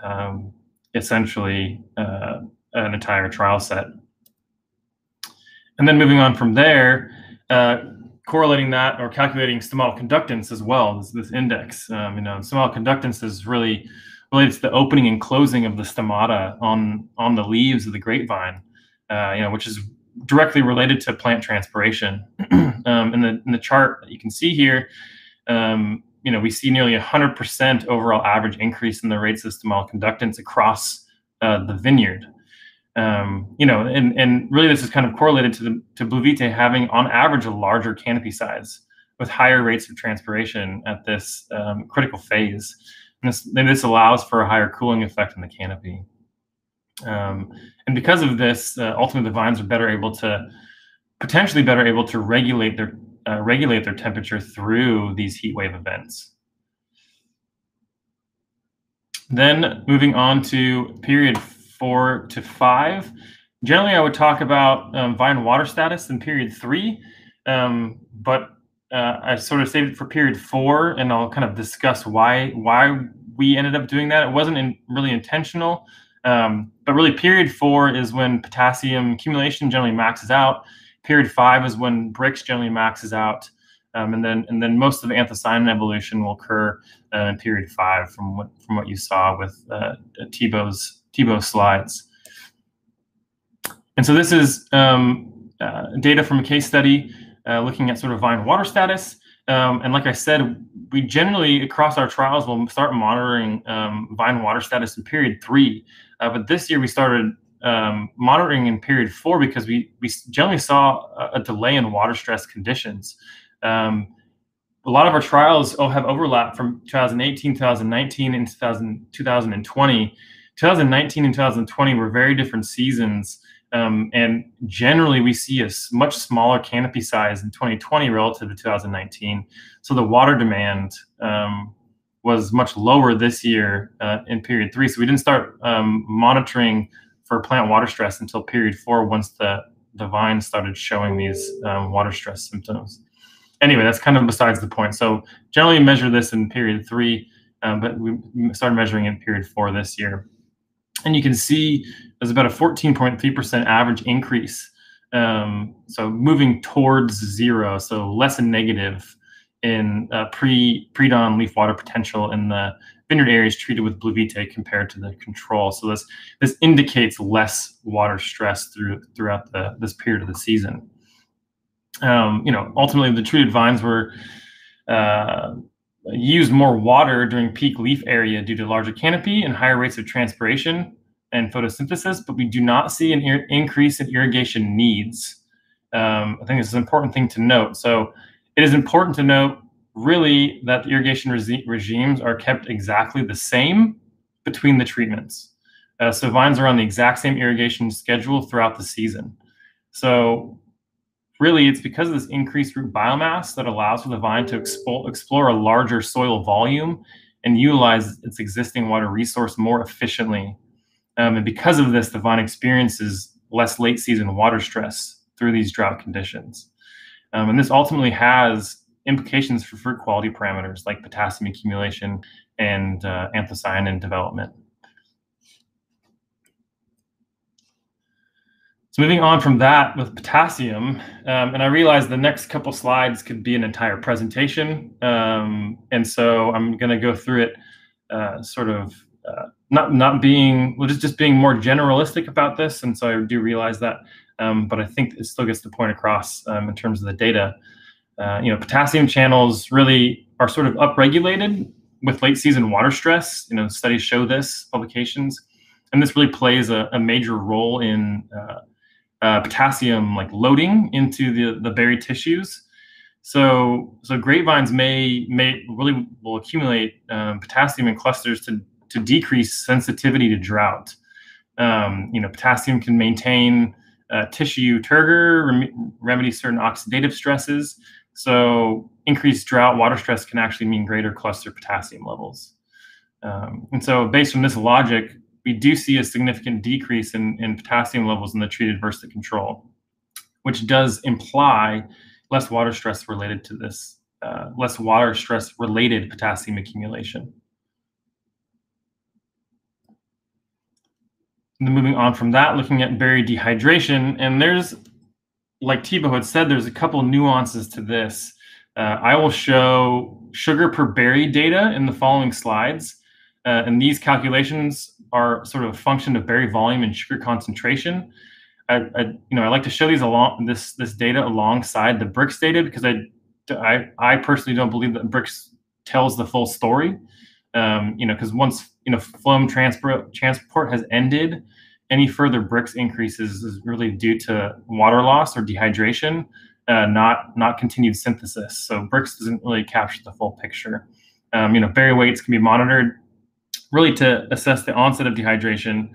um, essentially uh, an entire trial set. And then moving on from there, uh, correlating that or calculating stomatal conductance as well, this, this index. Um, you know, stomatal conductance is really related to the opening and closing of the stomata on on the leaves of the grapevine, uh, you know, which is directly related to plant transpiration. um, in the in the chart that you can see here, um, you know, we see nearly 100% overall average increase in the rate system conductance across uh, the vineyard. Um, you know, and, and really this is kind of correlated to the to BluVite having on average a larger canopy size with higher rates of transpiration at this um, critical phase. And this, and this allows for a higher cooling effect in the canopy. Um, and because of this, uh, ultimately the vines are better able to, potentially better able to regulate their uh, regulate their temperature through these heat wave events. Then moving on to period four to five. Generally, I would talk about um, vine water status in period three, um, but uh, I sort of saved it for period four, and I'll kind of discuss why why we ended up doing that. It wasn't in, really intentional, um, but really period four is when potassium accumulation generally maxes out. Period five is when Brix generally maxes out, um, and then and then most of the anthocyanin evolution will occur uh, in period five, from what from what you saw with uh, Thibaut's slides. And so this is um, uh, data from a case study uh, looking at sort of vine water status. Um, and like I said, we generally across our trials will start monitoring um, vine water status in period three. Uh, but this year we started um, monitoring in period four because we we generally saw a, a delay in water stress conditions. Um, a lot of our trials oh, have overlap from 2018, 2019, and 2000, 2020. 2019 and 2020 were very different seasons. Um, and generally, we see a much smaller canopy size in 2020 relative to 2019. So the water demand um, was much lower this year uh, in period three. So we didn't start um, monitoring for plant water stress until period four, once the, the vines started showing these um, water stress symptoms. Anyway, that's kind of besides the point. So generally measure this in period three, um, but we started measuring in period four this year. And you can see there's about a 14.3% average increase. Um, so moving towards zero, so less than negative in uh, pre pre-dawn leaf water potential in the vineyard areas treated with BluVite compared to the control. So this this indicates less water stress through throughout the this period of the season. Um, you know, ultimately the treated vines were uh, used more water during peak leaf area due to larger canopy and higher rates of transpiration and photosynthesis, but we do not see an increase in irrigation needs. Um, I think this is an important thing to note. So it is important to note really that the irrigation re regimes are kept exactly the same between the treatments. Uh, so vines are on the exact same irrigation schedule throughout the season. So really it's because of this increased root biomass that allows for the vine to expo- explore a larger soil volume and utilize its existing water resource more efficiently um, and because of this, the vine experiences less late season water stress through these drought conditions. Um, and this ultimately has implications for fruit quality parameters like potassium accumulation and uh, anthocyanin development. So moving on from that with potassium, um, and I realized the next couple slides could be an entire presentation. Um, and so I'm going to go through it uh, sort of uh, not not being well, just just being more generalistic about this, and so I do realize that. Um, but I think it still gets the point across um, in terms of the data. Uh, you know, potassium channels really are sort of upregulated with late season water stress. You know, studies show this, publications, and this really plays a, a major role in uh, uh, potassium like loading into the the berry tissues. So, so grapevines may may really will accumulate um, potassium in clusters to to decrease sensitivity to drought. Um, you know, potassium can maintain uh, tissue turgor, rem- remedy certain oxidative stresses. So increased drought, water stress can actually mean greater cluster potassium levels. Um, and so based on this logic, we do see a significant decrease in, in potassium levels in the treated versus the control, which does imply less water stress related to this, uh, less water stress related potassium accumulation. And then moving on from that, looking at berry dehydration, and there's, like Thibaut had said, there's a couple nuances to this. Uh, I will show sugar per berry data in the following slides. Uh, and these calculations are sort of a function of berry volume and sugar concentration. I, I, you know I like to show these along this this data alongside the Brix data because I I, I personally don't believe that Brix tells the full story. Um, you know, because once you know phloem transport transport has ended, any further Brix increases is really due to water loss or dehydration, uh, not not continued synthesis. So Brix doesn't really capture the full picture. Um, you know, Berry weights can be monitored really to assess the onset of dehydration.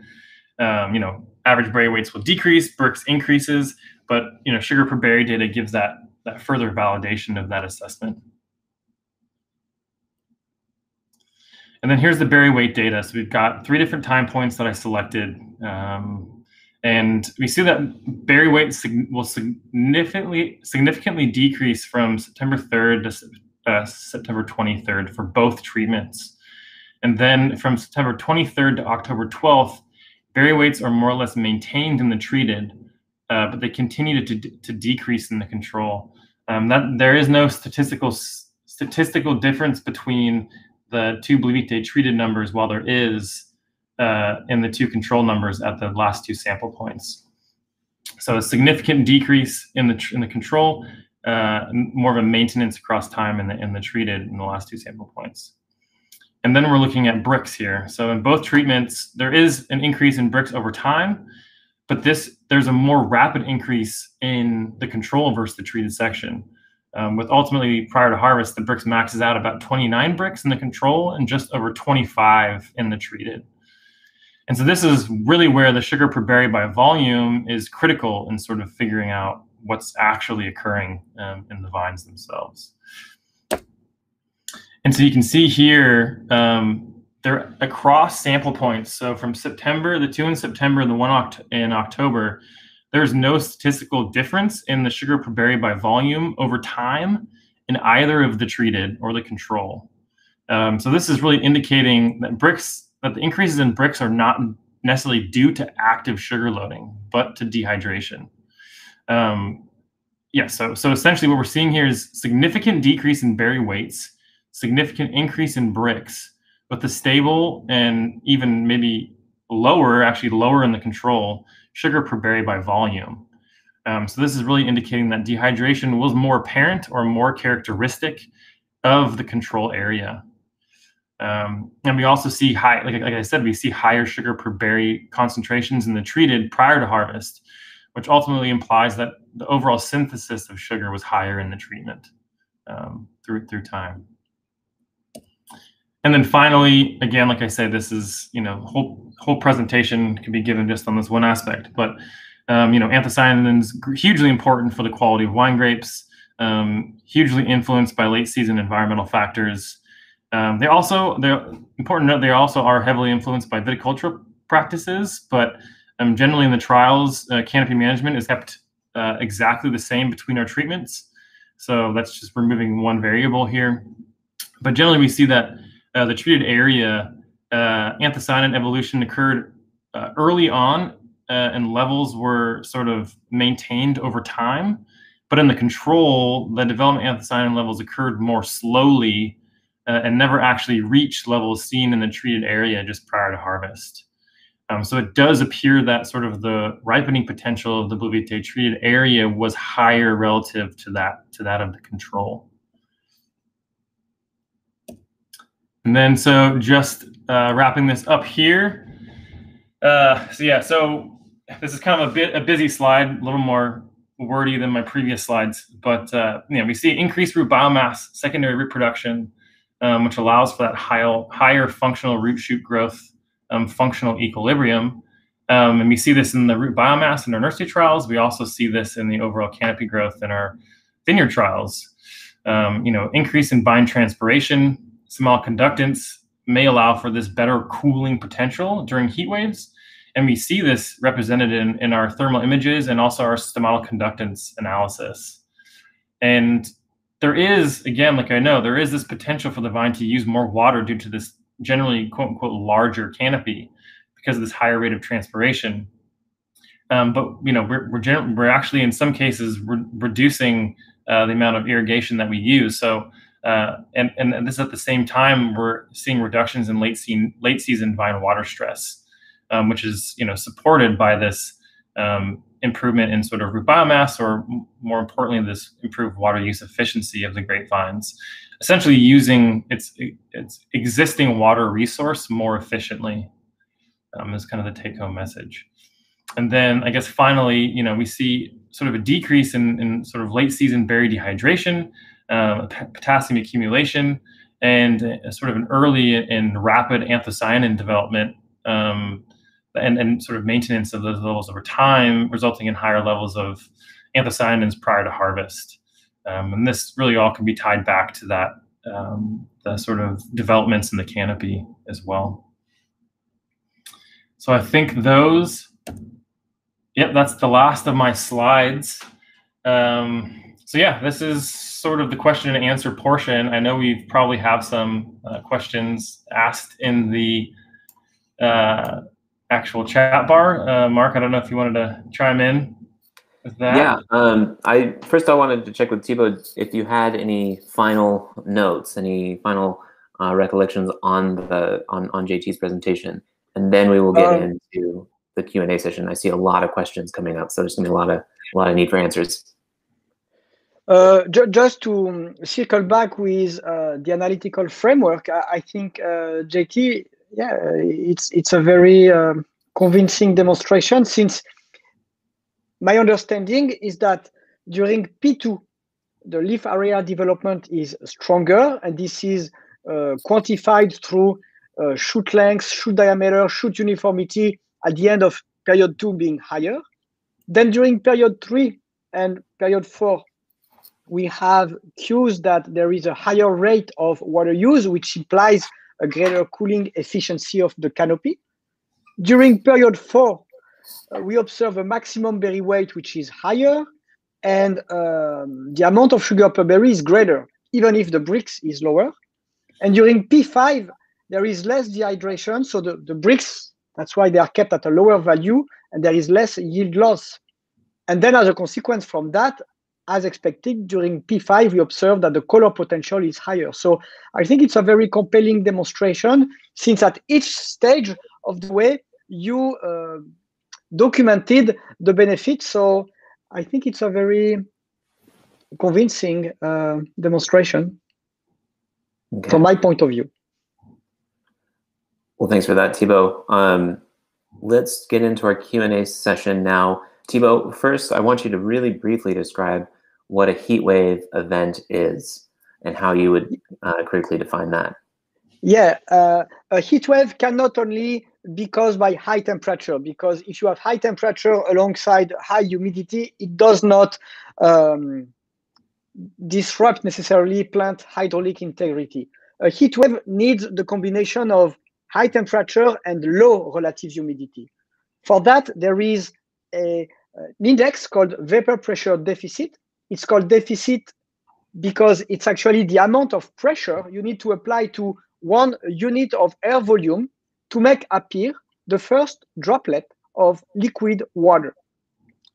Um, you know, average berry weights will decrease, Brix increases, but you know, sugar per berry data gives that that further validation of that assessment. And then here's the berry weight data. So we've got three different time points that I selected. Um, and we see that berry weight will significantly significantly decrease from September 3rd to uh, September 23rd for both treatments. And then from September 23rd to October 12th, berry weights are more or less maintained in the treated, uh, but they continue to, to decrease in the control. Um, that there is no statistical statistical difference between the two BluVite treated numbers, while there is uh, in the two control numbers at the last two sample points. So a significant decrease in the in the control, uh, more of a maintenance across time in the in the treated in the last two sample points. And then we're looking at Brix here. So in both treatments, there is an increase in Brix over time, but this there's a more rapid increase in the control versus the treated section. Um, with ultimately prior to harvest, the Brix maxes out about 29 Brix in the control and just over 25 in the treated. And so this is really where the sugar per berry by volume is critical in sort of figuring out what's actually occurring um, in the vines themselves. And so you can see here, um, they're across sample points. So from September, the two in September and the one oct in October, there's no statistical difference in the sugar per berry by volume over time in either of the treated or the control. Um, so this is really indicating that Brix, that the increases in Brix are not necessarily due to active sugar loading, but to dehydration. Um, yeah, so so essentially what we're seeing here is significant decrease in berry weights significant increase in bricks, but the stable and even maybe lower, actually lower in the control, sugar per berry by volume. Um, so this is really indicating that dehydration was more apparent or more characteristic of the control area. Um, and we also see high, like, like I said, we see higher sugar per berry concentrations in the treated prior to harvest, which ultimately implies that the overall synthesis of sugar was higher in the treatment um, through through time. And then finally, again, like I said, this is, you know, whole whole presentation can be given just on this one aspect. But, um, you know, anthocyanins hugely important for the quality of wine grapes, um, hugely influenced by late season environmental factors. Um, they also, they're important to note, they also are heavily influenced by viticultural practices, but um, generally in the trials, uh, canopy management is kept uh, exactly the same between our treatments. So that's just removing one variable here. But generally we see that uh, the treated area, uh, anthocyanin evolution occurred uh, early on uh, and levels were sort of maintained over time. But in the control, the development anthocyanin levels occurred more slowly uh, and never actually reached levels seen in the treated area just prior to harvest. Um, so it does appear that sort of the ripening potential of the Blue treated area was higher relative to that to that of the control. And then so just uh, wrapping this up here. Uh, so yeah, so this is kind of a bit a busy slide, a little more wordy than my previous slides, but uh, you know, we see increased root biomass, secondary root um, which allows for that high, higher functional root shoot growth, um, functional equilibrium. Um, and we see this in the root biomass in our nursery trials. We also see this in the overall canopy growth in our vineyard trials. Um, you know, increase in vine transpiration, stomatal conductance may allow for this better cooling potential during heat waves. And we see this represented in, in our thermal images and also our stomatal conductance analysis. And there is, again, like I know, there is this potential for the vine to use more water due to this generally quote unquote larger canopy because of this higher rate of transpiration. Um, but you know, we're we're, we're actually in some cases re- reducing uh, the amount of irrigation that we use. So uh, and, and this at the same time, we're seeing reductions in late season, late season vine water stress, um, which is you know supported by this um, improvement in sort of root biomass, or more importantly, this improved water use efficiency of the grapevines, essentially using its its existing water resource more efficiently. Um, is kind of the take-home message. And then I guess finally, you know, we see sort of a decrease in, in sort of late season berry dehydration, uh, potassium accumulation, and a, sort of an early and rapid anthocyanin development um, and, and sort of maintenance of those levels over time, resulting in higher levels of anthocyanins prior to harvest. Um, and this really all can be tied back to that um, the sort of developments in the canopy as well. So I think those, yep, that's the last of my slides. Um, so yeah, this is sort of the question and answer portion. I know we probably have some uh, questions asked in the uh, actual chat bar. Uh, Mark, I don't know if you wanted to chime in with that. Yeah. Um, I first I wanted to check with Thibaut if you had any final notes, any final uh, recollections on the on on JT's presentation, and then we will get um, into the Q and A session. I see a lot of questions coming up, so there's gonna be a lot of a lot of need for answers. Uh, ju just to um, circle back with uh, the analytical framework, I, I think uh, JT yeah, it's it's a very um, convincing demonstration since my understanding is that during P2, the leaf area development is stronger, and this is uh, quantified through uh, shoot length, shoot diameter, shoot uniformity at the end of period two being higher. Then during period three and period four, we have cues that there is a higher rate of water use, which implies a greater cooling efficiency of the canopy. During period four, uh, we observe a maximum berry weight which is higher and um, the amount of sugar per berry is greater, even if the Brix is lower. And during P5, there is less dehydration, so the, the Brix, that's why they are kept at a lower value, and there is less yield loss. And then as a consequence from that, as expected, during P5, we observed that the color potential is higher. So I think it's a very compelling demonstration since at each stage of the way you uh, documented the benefits. So I think it's a very convincing uh, demonstration okay. from my point of view. Well, thanks for that, Thibaut. Um, let's get into our Q&A session now. Thibaut, first, I want you to really briefly describe what a heat wave event is and how you would uh, critically define that. Yeah, uh, a heat wave can not only be caused by high temperature, because if you have high temperature alongside high humidity, it does not um, disrupt necessarily plant hydraulic integrity. A heat wave needs the combination of high temperature and low relative humidity. For that, there is a, an index called vapor pressure deficit. It's called deficit because it's actually the amount of pressure you need to apply to one unit of air volume to make appear the first droplet of liquid water.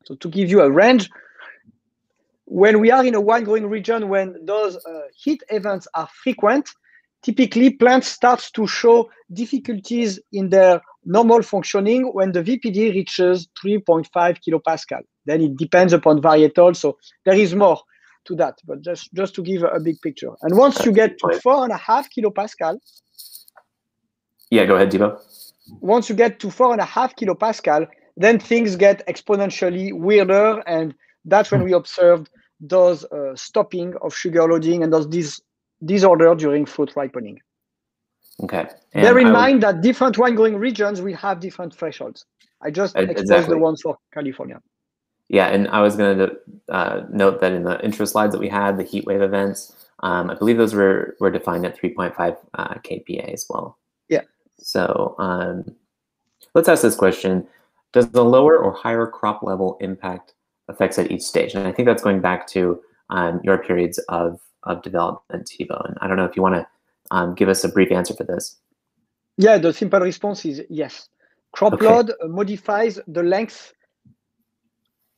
So to give you a range, when we are in a wine growing region, when those uh, heat events are frequent, typically plants start to show difficulties in their normal functioning when the VPD reaches 3.5 kilopascal. Then it depends upon varietals, so there is more to that, but just, just to give a, big picture. And once you get to four and a half kilopascal. Yeah, go ahead, Thibaut. Once you get to four and a half kilopascal, then things get exponentially weirder, and that's when we observed those uh, stopping of sugar loading and those dis disorder during fruit ripening. Okay. And Bear in mind that different wine growing regions will have different thresholds. I just exposed the ones for California. Yeah, and I was going to uh, note that in the intro slides that we had, the heat wave events, um, I believe those were, were defined at 3.5 uh, kPa as well. Yeah. So um, let's ask this question. Does the lower or higher crop level impact effects at each stage? And I think that's going back to um, your periods of, of development, Thibaut. And I don't know if you want to um, give us a brief answer for this. Yeah, the simple response is yes. Crop okay. load modifies the length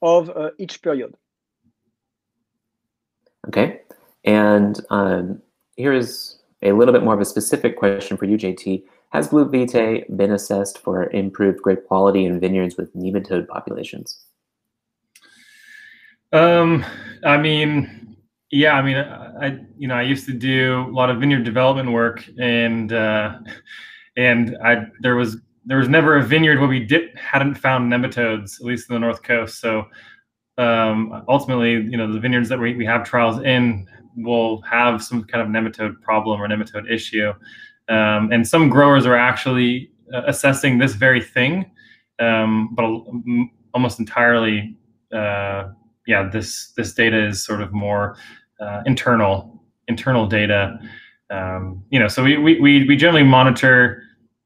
of uh, each period. Okay, and um, here is a little bit more of a specific question for you, JT. Has BluVite been assessed for improved grape quality in vineyards with nematode populations? Um, I mean, yeah, I mean, I, you know, I used to do a lot of vineyard development work, and uh, and I there was there was never a vineyard where we did hadn't found nematodes, at least in the north coast. So um, ultimately, you know, the vineyards that we, we have trials in will have some kind of nematode problem or nematode issue. Um, and some growers are actually uh, assessing this very thing, um, but almost entirely, uh, yeah, this this data is sort of more uh, internal internal data. Um, you know, so we, we we generally monitor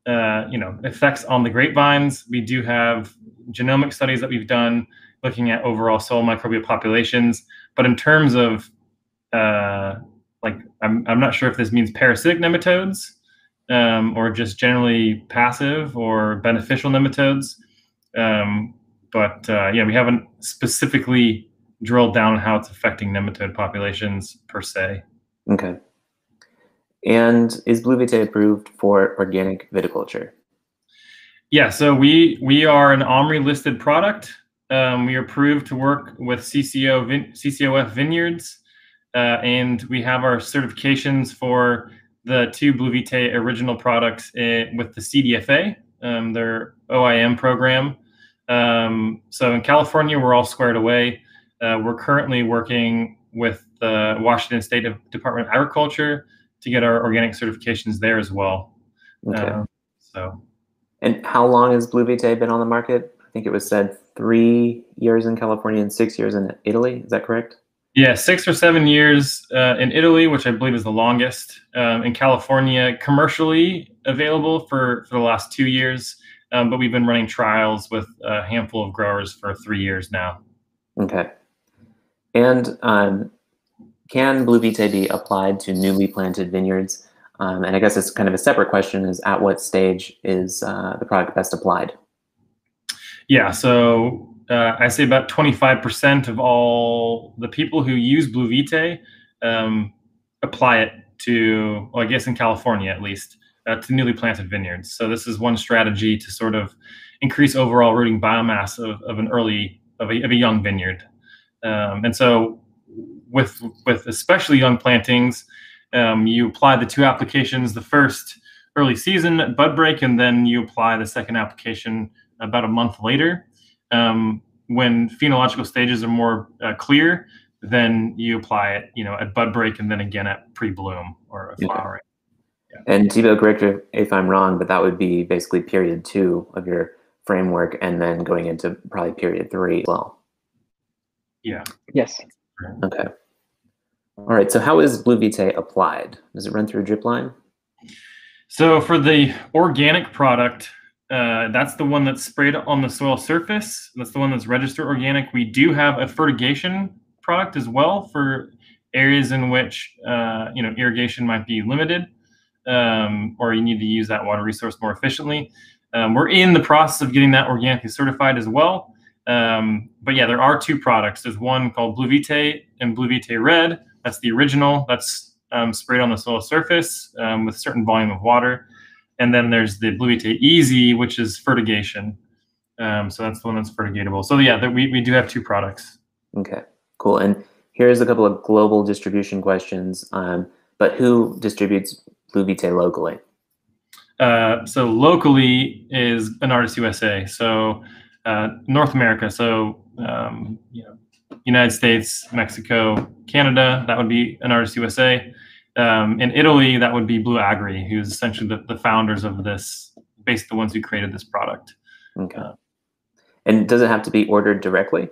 uh, you know effects on the grapevines. We do have genomic studies that we've done looking at overall soil microbial populations, but in terms of uh, like I'm I'm not sure if this means parasitic nematodes um, or just generally passive or beneficial nematodes. Um, but uh, yeah, we haven't specifically drilled down how it's affecting nematode populations per se. Okay. And is BluVite approved for organic viticulture? Yeah, so we we are an OMRI listed product. Um, we are approved to work with CCO vin- CCOF vineyards, uh, and we have our certifications for the two BluVite original products uh, with the CDFA, um, their OIM program. Um, so in California, we're all squared away. Uh, we're currently working with the Washington State Department of Agriculture to get our organic certifications there as well. Okay. Uh, so. And how long has BluVite been on the market? I think it was said three years in California and six years in Italy. Is that correct? Yeah, six or seven years uh, in Italy, which I believe is the longest. Um, in California, commercially available for, for the last two years, um, but we've been running trials with a handful of growers for three years now. Okay. And um, can BluVite be applied to newly planted vineyards? Um, and I guess it's kind of a separate question: is at what stage is uh, the product best applied? Yeah, so uh, I say about 25% of all the people who use BluVite um, apply it to, well, I guess in California at least, uh, to newly planted vineyards. So this is one strategy to sort of increase overall rooting biomass of, of an early, of a, of a young vineyard. Um, and so with, with especially young plantings, um, you apply the two applications, the first early season bud break, and then you apply the second application about a month later. Um, when phenological stages are more uh, clear, then you apply it, you know, at bud break and then again at pre-bloom or flowering. Yeah. And Thibaut, correct if I'm wrong, but that would be basically period two of your framework, and then going into probably period three as well. Yeah. Yes. Okay. All right. So how is BluVite applied? Does it run through a drip line? So for the organic product, uh, that's the one that's sprayed on the soil surface. That's the one that's registered organic. We do have a fertigation product as well for areas in which uh, you know irrigation might be limited, um, or you need to use that water resource more efficiently. Um, we're in the process of getting that organically certified as well. Um, but yeah, there are two products. There's one called BluVite and BluVite Red. That's the original. That's um, sprayed on the soil surface um, with certain volume of water. And then there's the BluVite Easy, which is fertigation. Um, so that's the one that's fertigatable. So yeah, we, we do have two products. Okay, cool. And here's a couple of global distribution questions. Um, but who distributes BluVite locally? Uh, so locally is Enartis USA. So uh, North America. So um, you know, United States, Mexico, Canada. That would be Enartis USA. Um, in Italy, that would be BluAgri, who's essentially the, the founders of this, basically the ones who created this product. Okay. Uh, and does it have to be ordered directly?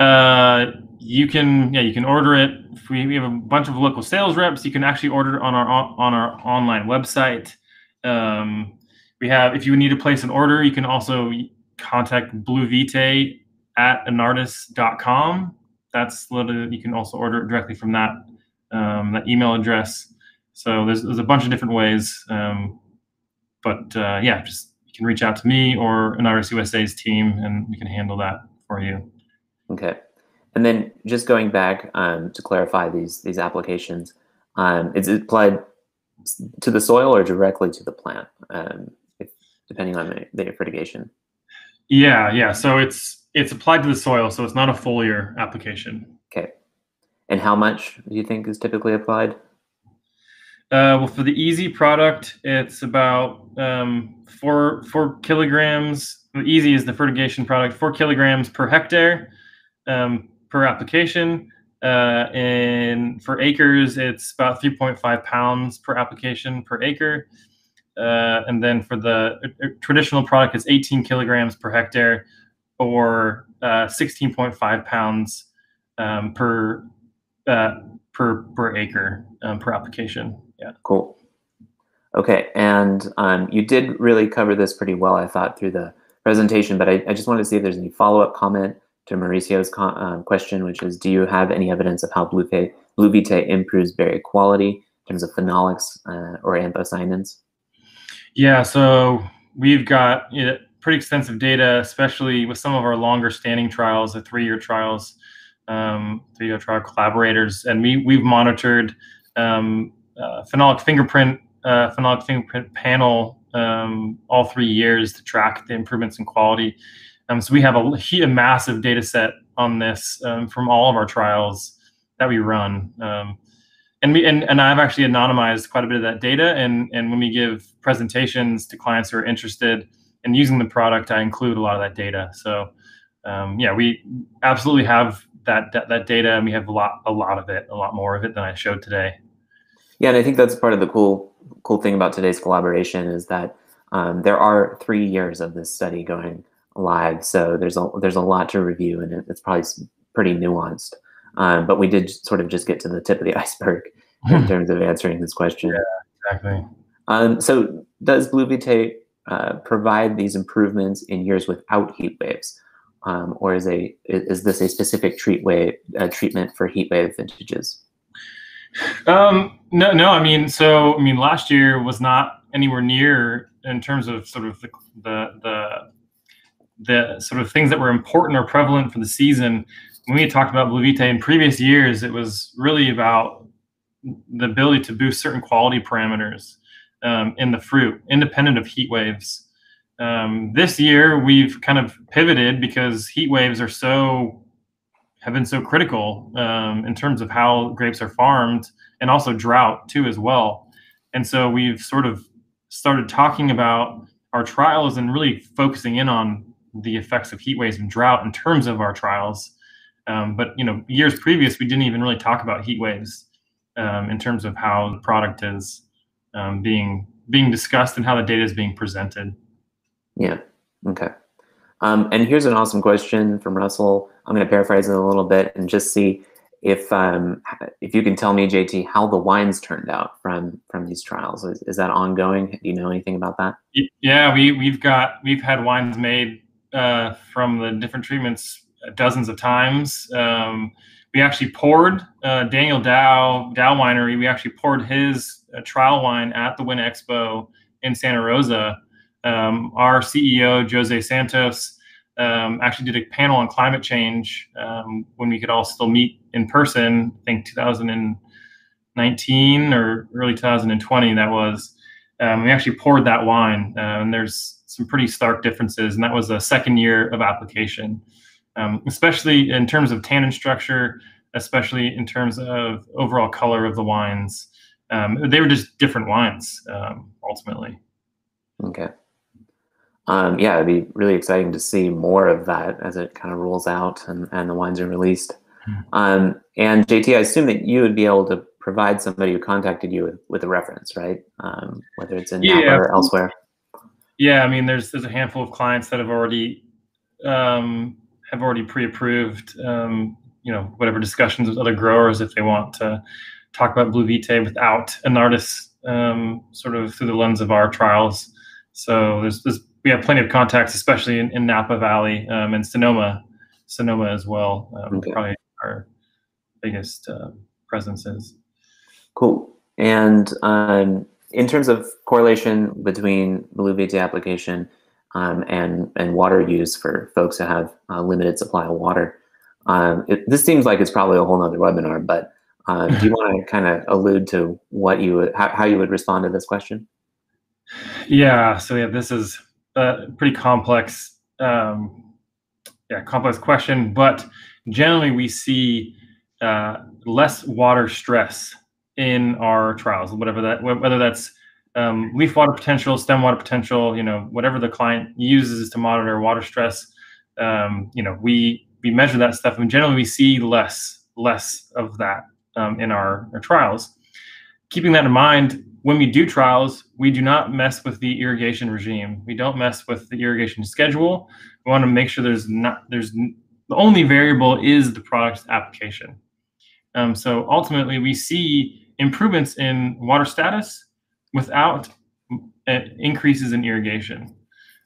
Uh, you can, yeah, you can order it. We, we have a bunch of local sales reps. You can actually order on our on our online website. Um, we have, if you need to place an order, you can also contact BluVite at enartis.com. That's you can also order it directly from that um, that email address. So there's, there's a bunch of different ways. Um, but uh, yeah, just you can reach out to me or Enartis USA's team, and we can handle that for you. Okay. And then just going back um, to clarify these these applications, um, is it applied to the soil or directly to the plant, um, depending on the, the fertigation? Yeah, yeah. So it's It's applied to the soil, so it's not a foliar application. Okay. And how much do you think is typically applied? Uh, well, for the easy product, it's about um, four four kilograms. The easy is the fertigation product, four kilograms per hectare um, per application. Uh, and for acres, it's about 3.5 pounds per application per acre. Uh, and then for the uh, traditional product, it's 18 kilograms per hectare or uh, 16.5 pounds um, per uh, per per acre um, per application. Yeah. Cool. Okay, and um, you did really cover this pretty well, I thought, through the presentation. But I, I just wanted to see if there's any follow-up comment to Mauricio's um, question, which is, do you have any evidence of how Blue, BluVite improves berry quality in terms of phenolics uh, or anthocyanins? Yeah, so we've got you know, pretty extensive data, especially with some of our longer standing trials, the three-year trials, um, three-year trial collaborators, and we we've monitored um, uh, phenolic fingerprint, uh, phenolic fingerprint panel um, all three years to track the improvements in quality. Um, so we have a, a, massive data set on this um, from all of our trials that we run. And we and, and I've actually anonymized quite a bit of that data. And and when we give presentations to clients who are interested in using the product, I include a lot of that data. So um, yeah, we absolutely have that, that that data, and we have a lot a lot of it, a lot more of it than I showed today. Yeah, and I think that's part of the cool cool thing about today's collaboration is that um, there are three years of this study going live, so there's a there's a lot to review, and it, it's probably pretty nuanced. Um, but we did sort of just get to the tip of the iceberg in terms of answering this question. Yeah, exactly. Um, so, does BluVite uh, provide these improvements in years without heat waves, um, or is a is this a specific treat wave uh, treatment for heat wave vintages? Um, no, no. I mean, so I mean, last year was not anywhere near in terms of sort of the the the, the sort of things that were important or prevalent for the season. When we talked about Blue in previous years, it was really about the ability to boost certain quality parameters um, in the fruit, independent of heat waves. Um, this year, we've kind of pivoted because heat waves are so have been so critical um, in terms of how grapes are farmed and also drought too as well. And so we've sort of started talking about our trials and really focusing in on the effects of heat waves and drought in terms of our trials. Um, but you know, years previous, we didn't even really talk about heat waves um, in terms of how the product is um, being being discussed and how the data is being presented. Yeah. Okay. Um, and here's an awesome question from Russell. I'm going to paraphrase it a little bit and just see if um, if you can tell me, JT, how the wines turned out from from these trials. Is, is that ongoing? Do you know anything about that? Yeah, we we've got we've had wines made uh, from the different treatments dozens of times. Um, we actually poured uh, Daniel Dow Dow Winery. We actually poured his uh, trial wine at the Win Expo in Santa Rosa. Um, our CEO Jose Santos um, actually did a panel on climate change um, when we could all still meet in person. I think 2019 or early 2020 that was. Um, we actually poured that wine, uh, and there's some pretty stark differences, and that was a second year of application, um, especially in terms of tannin structure, especially in terms of overall color of the wines. Um, they were just different wines um, ultimately. Okay um, yeah, it'd be really exciting to see more of that as it kind of rolls out and, and the wines are released. Mm-hmm. Um, and JT, I assume that you would be able to provide somebody who contacted you with, with a reference, right? Um, whether it's in yeah, Napa or elsewhere. Yeah, I mean, there's there's a handful of clients that have already um, have already pre-approved, um, you know, whatever discussions with other growers if they want to talk about BluVite without an artist, um, sort of through the lens of our trials. So there's, there's we have plenty of contacts, especially in, in Napa Valley um, and Sonoma, Sonoma as well. Um, okay. Probably our biggest uh, presences. Cool. And um, in terms of correlation between BluVite application um, and and water use for folks who have a limited supply of water, um, it, this seems like it's probably a whole other webinar. But uh, do you want to kind of allude to what you would, how, how you would respond to this question? Yeah. So yeah, this is a pretty complex um, yeah, complex question, but generally we see uh, less water stress in our trials, whatever that, whether that's um, leaf water potential, stem water potential, you know, whatever the client uses to monitor water stress. Um, you know, we we measure that stuff, and generally we see less less of that um, in our, our trials. Keeping that in mind, when we do trials, we do not mess with the irrigation regime. We don't mess with the irrigation schedule. We want to make sure there's not there's the only variable is the product application. Um, so ultimately, we see improvements in water status without uh, increases in irrigation.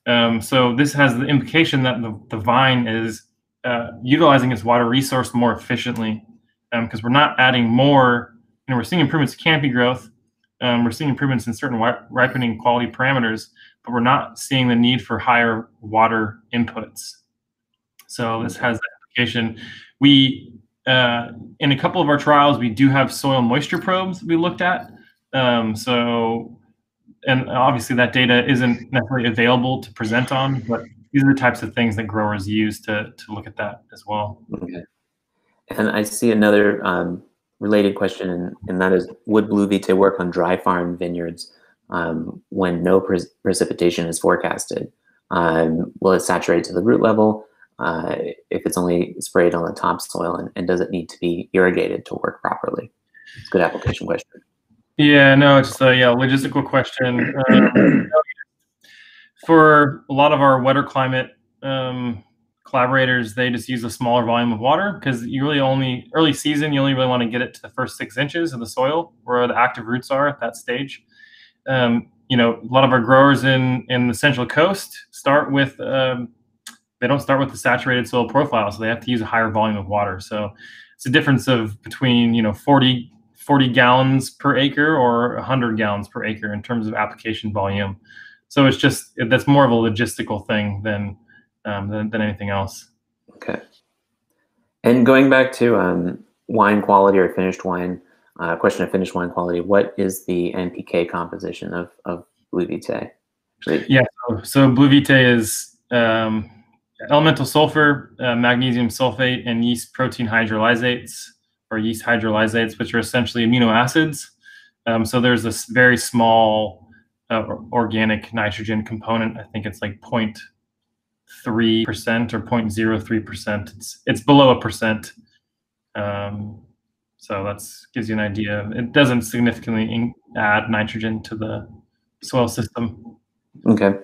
Um, so this has the implication that the, the vine is uh, utilizing its water resource more efficiently because um, we're not adding more. You know, we're seeing improvements in canopy growth. Um, we're seeing improvements in certain ripening quality parameters, but we're not seeing the need for higher water inputs. So this has the application. We uh, in a couple of our trials, we do have soil moisture probes we looked at. Um, so, and obviously that data isn't necessarily available to present on, but these are the types of things that growers use to, to look at that as well. Okay. And I see another um, related question, and, and, that is, would BluVite work on dry farm vineyards um, when no pre precipitation is forecasted? Um, will it saturate to the root level? uh, if it's only sprayed on the topsoil and, and does it need to be irrigated to work properly? It's a good application question. Yeah, no, it's a yeah logistical question. Um, for a lot of our wetter climate um, collaborators, they just use a smaller volume of water because you really only early season you only really want to get it to the first six inches of the soil where the active roots are at that stage. Um, you know, a lot of our growers in in the Central Coast start with um, they don't start with the saturated soil profile, so they have to use a higher volume of water. So it's a difference of between you know 40 40 gallons per acre or 100 gallons per acre in terms of application volume. So it's just that's more of a logistical thing than um, than, than anything else. Okay. And going back to um, wine quality or finished wine, uh, question of finished wine quality, what is the NPK composition of, of BluVite? Actually, yeah, so, so BluVite is um, elemental sulfur, uh, magnesium sulfate, and yeast protein hydrolysates or yeast hydrolysates, which are essentially amino acids. Um, so there's this very small uh, organic nitrogen component. I think it's like 0.3% or 0.03%. It's, it's below a percent. Um, so that gives you an idea. It doesn't significantly add nitrogen to the soil system. Okay.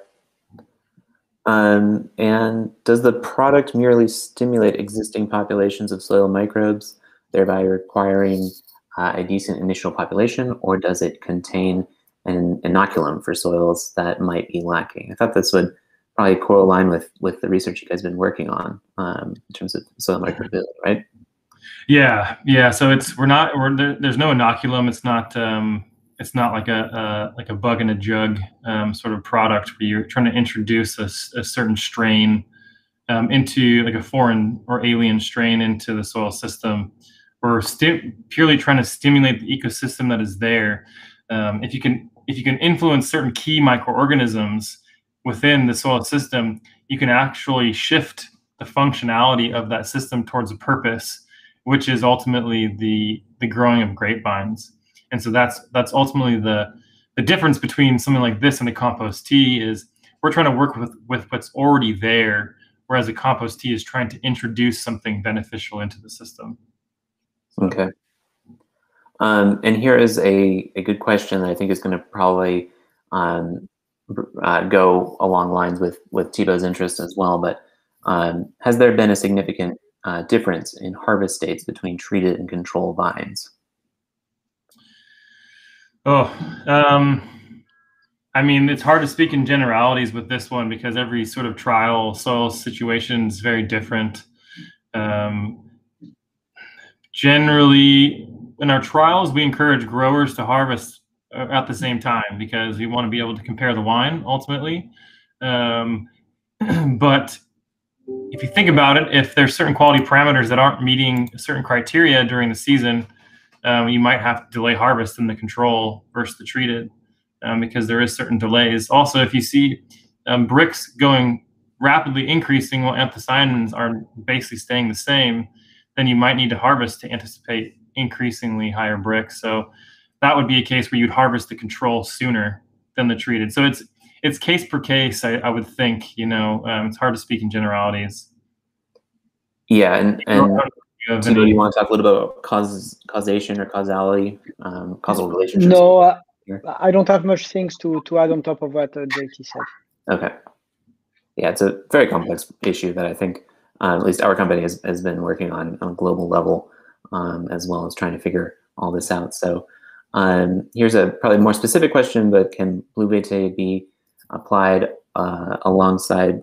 Um, and does the product merely stimulate existing populations of soil microbes, thereby requiring uh, a decent initial population, or does it contain an inoculum for soils that might be lacking? I thought this would probably co-align with with the research you guys have been working on um, in terms of soil microbiology, right? Yeah, yeah. So it's we're not we're there, there's no inoculum. It's not um, it's not like a, a like a bug in a jug um, sort of product where you're trying to introduce a, a certain strain um, into like a foreign or alien strain into the soil system. We're purely trying to stimulate the ecosystem that is there. Um, if you can if you can influence certain key microorganisms within the soil system, you can actually shift the functionality of that system towards a purpose, which is ultimately the the growing of grapevines. And so that's that's ultimately the the difference between something like this and a compost tea is we're trying to work with with what's already there, whereas a compost tea is trying to introduce something beneficial into the system. Okay. Um, and here is a, a good question that I think is going to probably um, uh, go along lines with, with Thibaut's interest as well. But um, has there been a significant uh, difference in harvest dates between treated and control vines? Oh, um, I mean, it's hard to speak in generalities with this one because every sort of trial soil situation is very different. Um, generally, in our trials, we encourage growers to harvest uh, at the same time because we want to be able to compare the wine ultimately. Um, but if you think about it, if there's certain quality parameters that aren't meeting certain criteria during the season, um, you might have to delay harvest in the control versus the treated um, because there is certain delays. Also, if you see um, Brix going rapidly increasing while anthocyanins are basically staying the same, then you might need to harvest to anticipate increasingly higher Brix. So that would be a case where you'd harvest the control sooner than the treated. So it's it's case per case. I, I would think. You know, um, it's hard to speak in generalities. Yeah, and and you, so you want to talk a little bit about cause causation or causality, um, causal relationships? No, uh, I don't have much things to to add on top of what uh, JT said. Okay. Yeah, it's a very complex issue that I think uh, at least our company has, has been working on on a global level, um, as well as trying to figure all this out. So um, here's a probably more specific question, but can BluVite be applied uh, alongside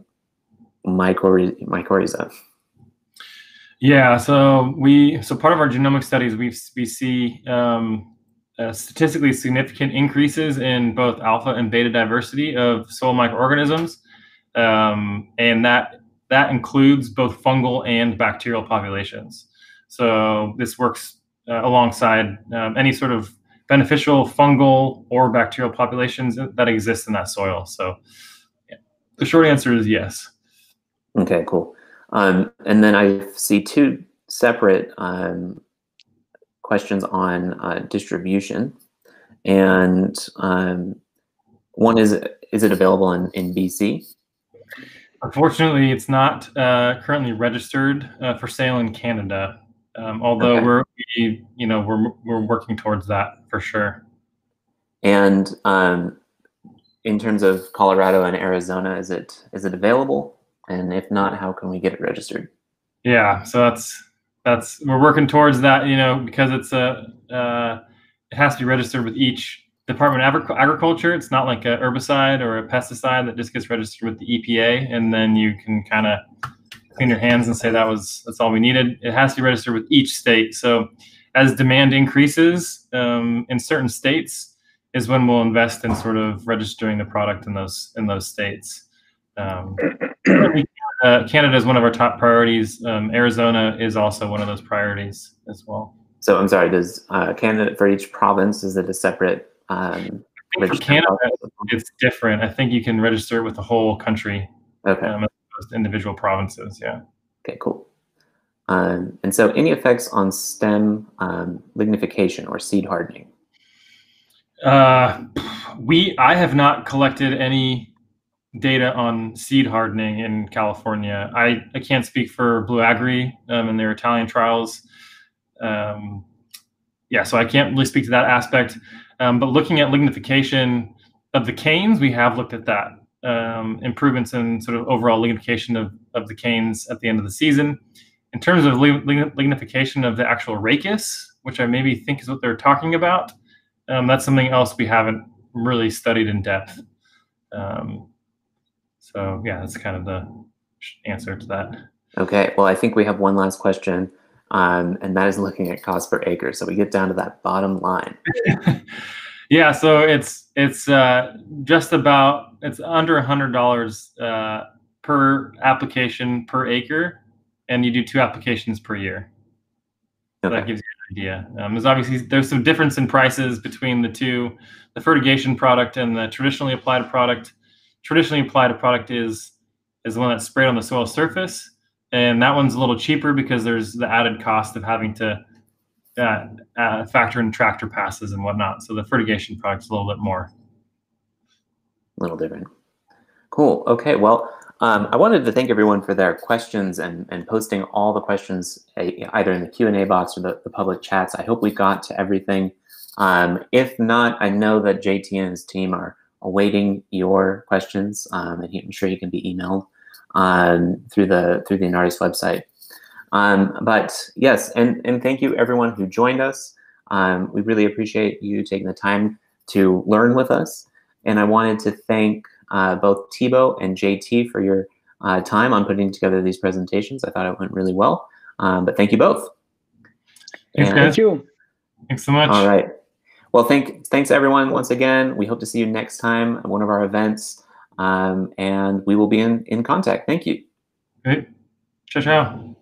mycorrhiza? Yeah, so we so part of our genomic studies we we see um, uh, statistically significant increases in both alpha and beta diversity of soil microorganisms, um, and that that includes both fungal and bacterial populations. So this works uh, alongside um, any sort of beneficial fungal or bacterial populations that exist in that soil. So yeah. the short answer is yes. Okay, cool. Um, and then I see two separate um, questions on uh, distribution. And um, one is, is it available in, in BC? Unfortunately, it's not uh, currently registered uh, for sale in Canada. Um, although okay. we're, we, you know, we're, we're working towards that for sure. And um, in terms of Colorado and Arizona, is it is it available? And if not, how can we get it registered? Yeah, so that's that's we're working towards that. You know, because it's a uh, it has to be registered with each Department of Agriculture. It's not like a herbicide or a pesticide that just gets registered with the EPA, and then you can kind of clean your hands and say that was that's all we needed. It has to be registered with each state. So as demand increases um, in certain states, is when we'll invest in sort of registering the product in those in those states. Um, uh, Canada is one of our top priorities. Um, Arizona is also one of those priorities as well. So I'm sorry, does uh, Canada for each province is it a separate? Um, for Canada, it's different. I think you can register with the whole country. Okay. Um, individual provinces. Yeah. Okay. Cool. Um, and so, any effects on stem um, lignification or seed hardening? Uh, we I have not collected any data on seed hardening in California. I, I can't speak for BluAgri um, and their Italian trials. Um, yeah, so I can't really speak to that aspect. Um, but looking at lignification of the canes, we have looked at that. Um, improvements in sort of overall lignification of, of the canes at the end of the season. In terms of lignification of the actual rachis, which I maybe think is what they're talking about, um, that's something else we haven't really studied in depth. Um, so yeah, that's kind of the answer to that. Okay, well, I think we have one last question, um, and that is looking at cost per acre. So we get down to that bottom line. yeah, so it's it's uh, just about it's under a hundred dollars uh, per application per acre, and you do two applications per year. So okay. that gives you an idea. Um, there's obviously there's some difference in prices between the two, the fertigation product and the traditionally applied product traditionally applied product is is the one that's sprayed on the soil surface, and that one's a little cheaper because there's the added cost of having to uh, uh, factor in tractor passes and whatnot. So the fertigation product's a little bit more. A little different. Cool. Okay. Well, um, I wanted to thank everyone for their questions and, and posting all the questions either in the Q&A box or the, the public chats. I hope we got to everything. Um, if not, I know that JT and his team are awaiting your questions, um, and I'm sure you can be emailed um, through the through the Enartis website. Um, but yes, and and thank you everyone who joined us. Um, we really appreciate you taking the time to learn with us. And I wanted to thank uh, both Thibaut and JT for your uh, time on putting together these presentations. I thought it went really well. Um, but thank you both. Thanks, Thank you. Thanks so much. All right. Well, thank, thanks everyone once again. We hope to see you next time at one of our events, um, and we will be in, in contact. Thank you. Great. Ciao, ciao.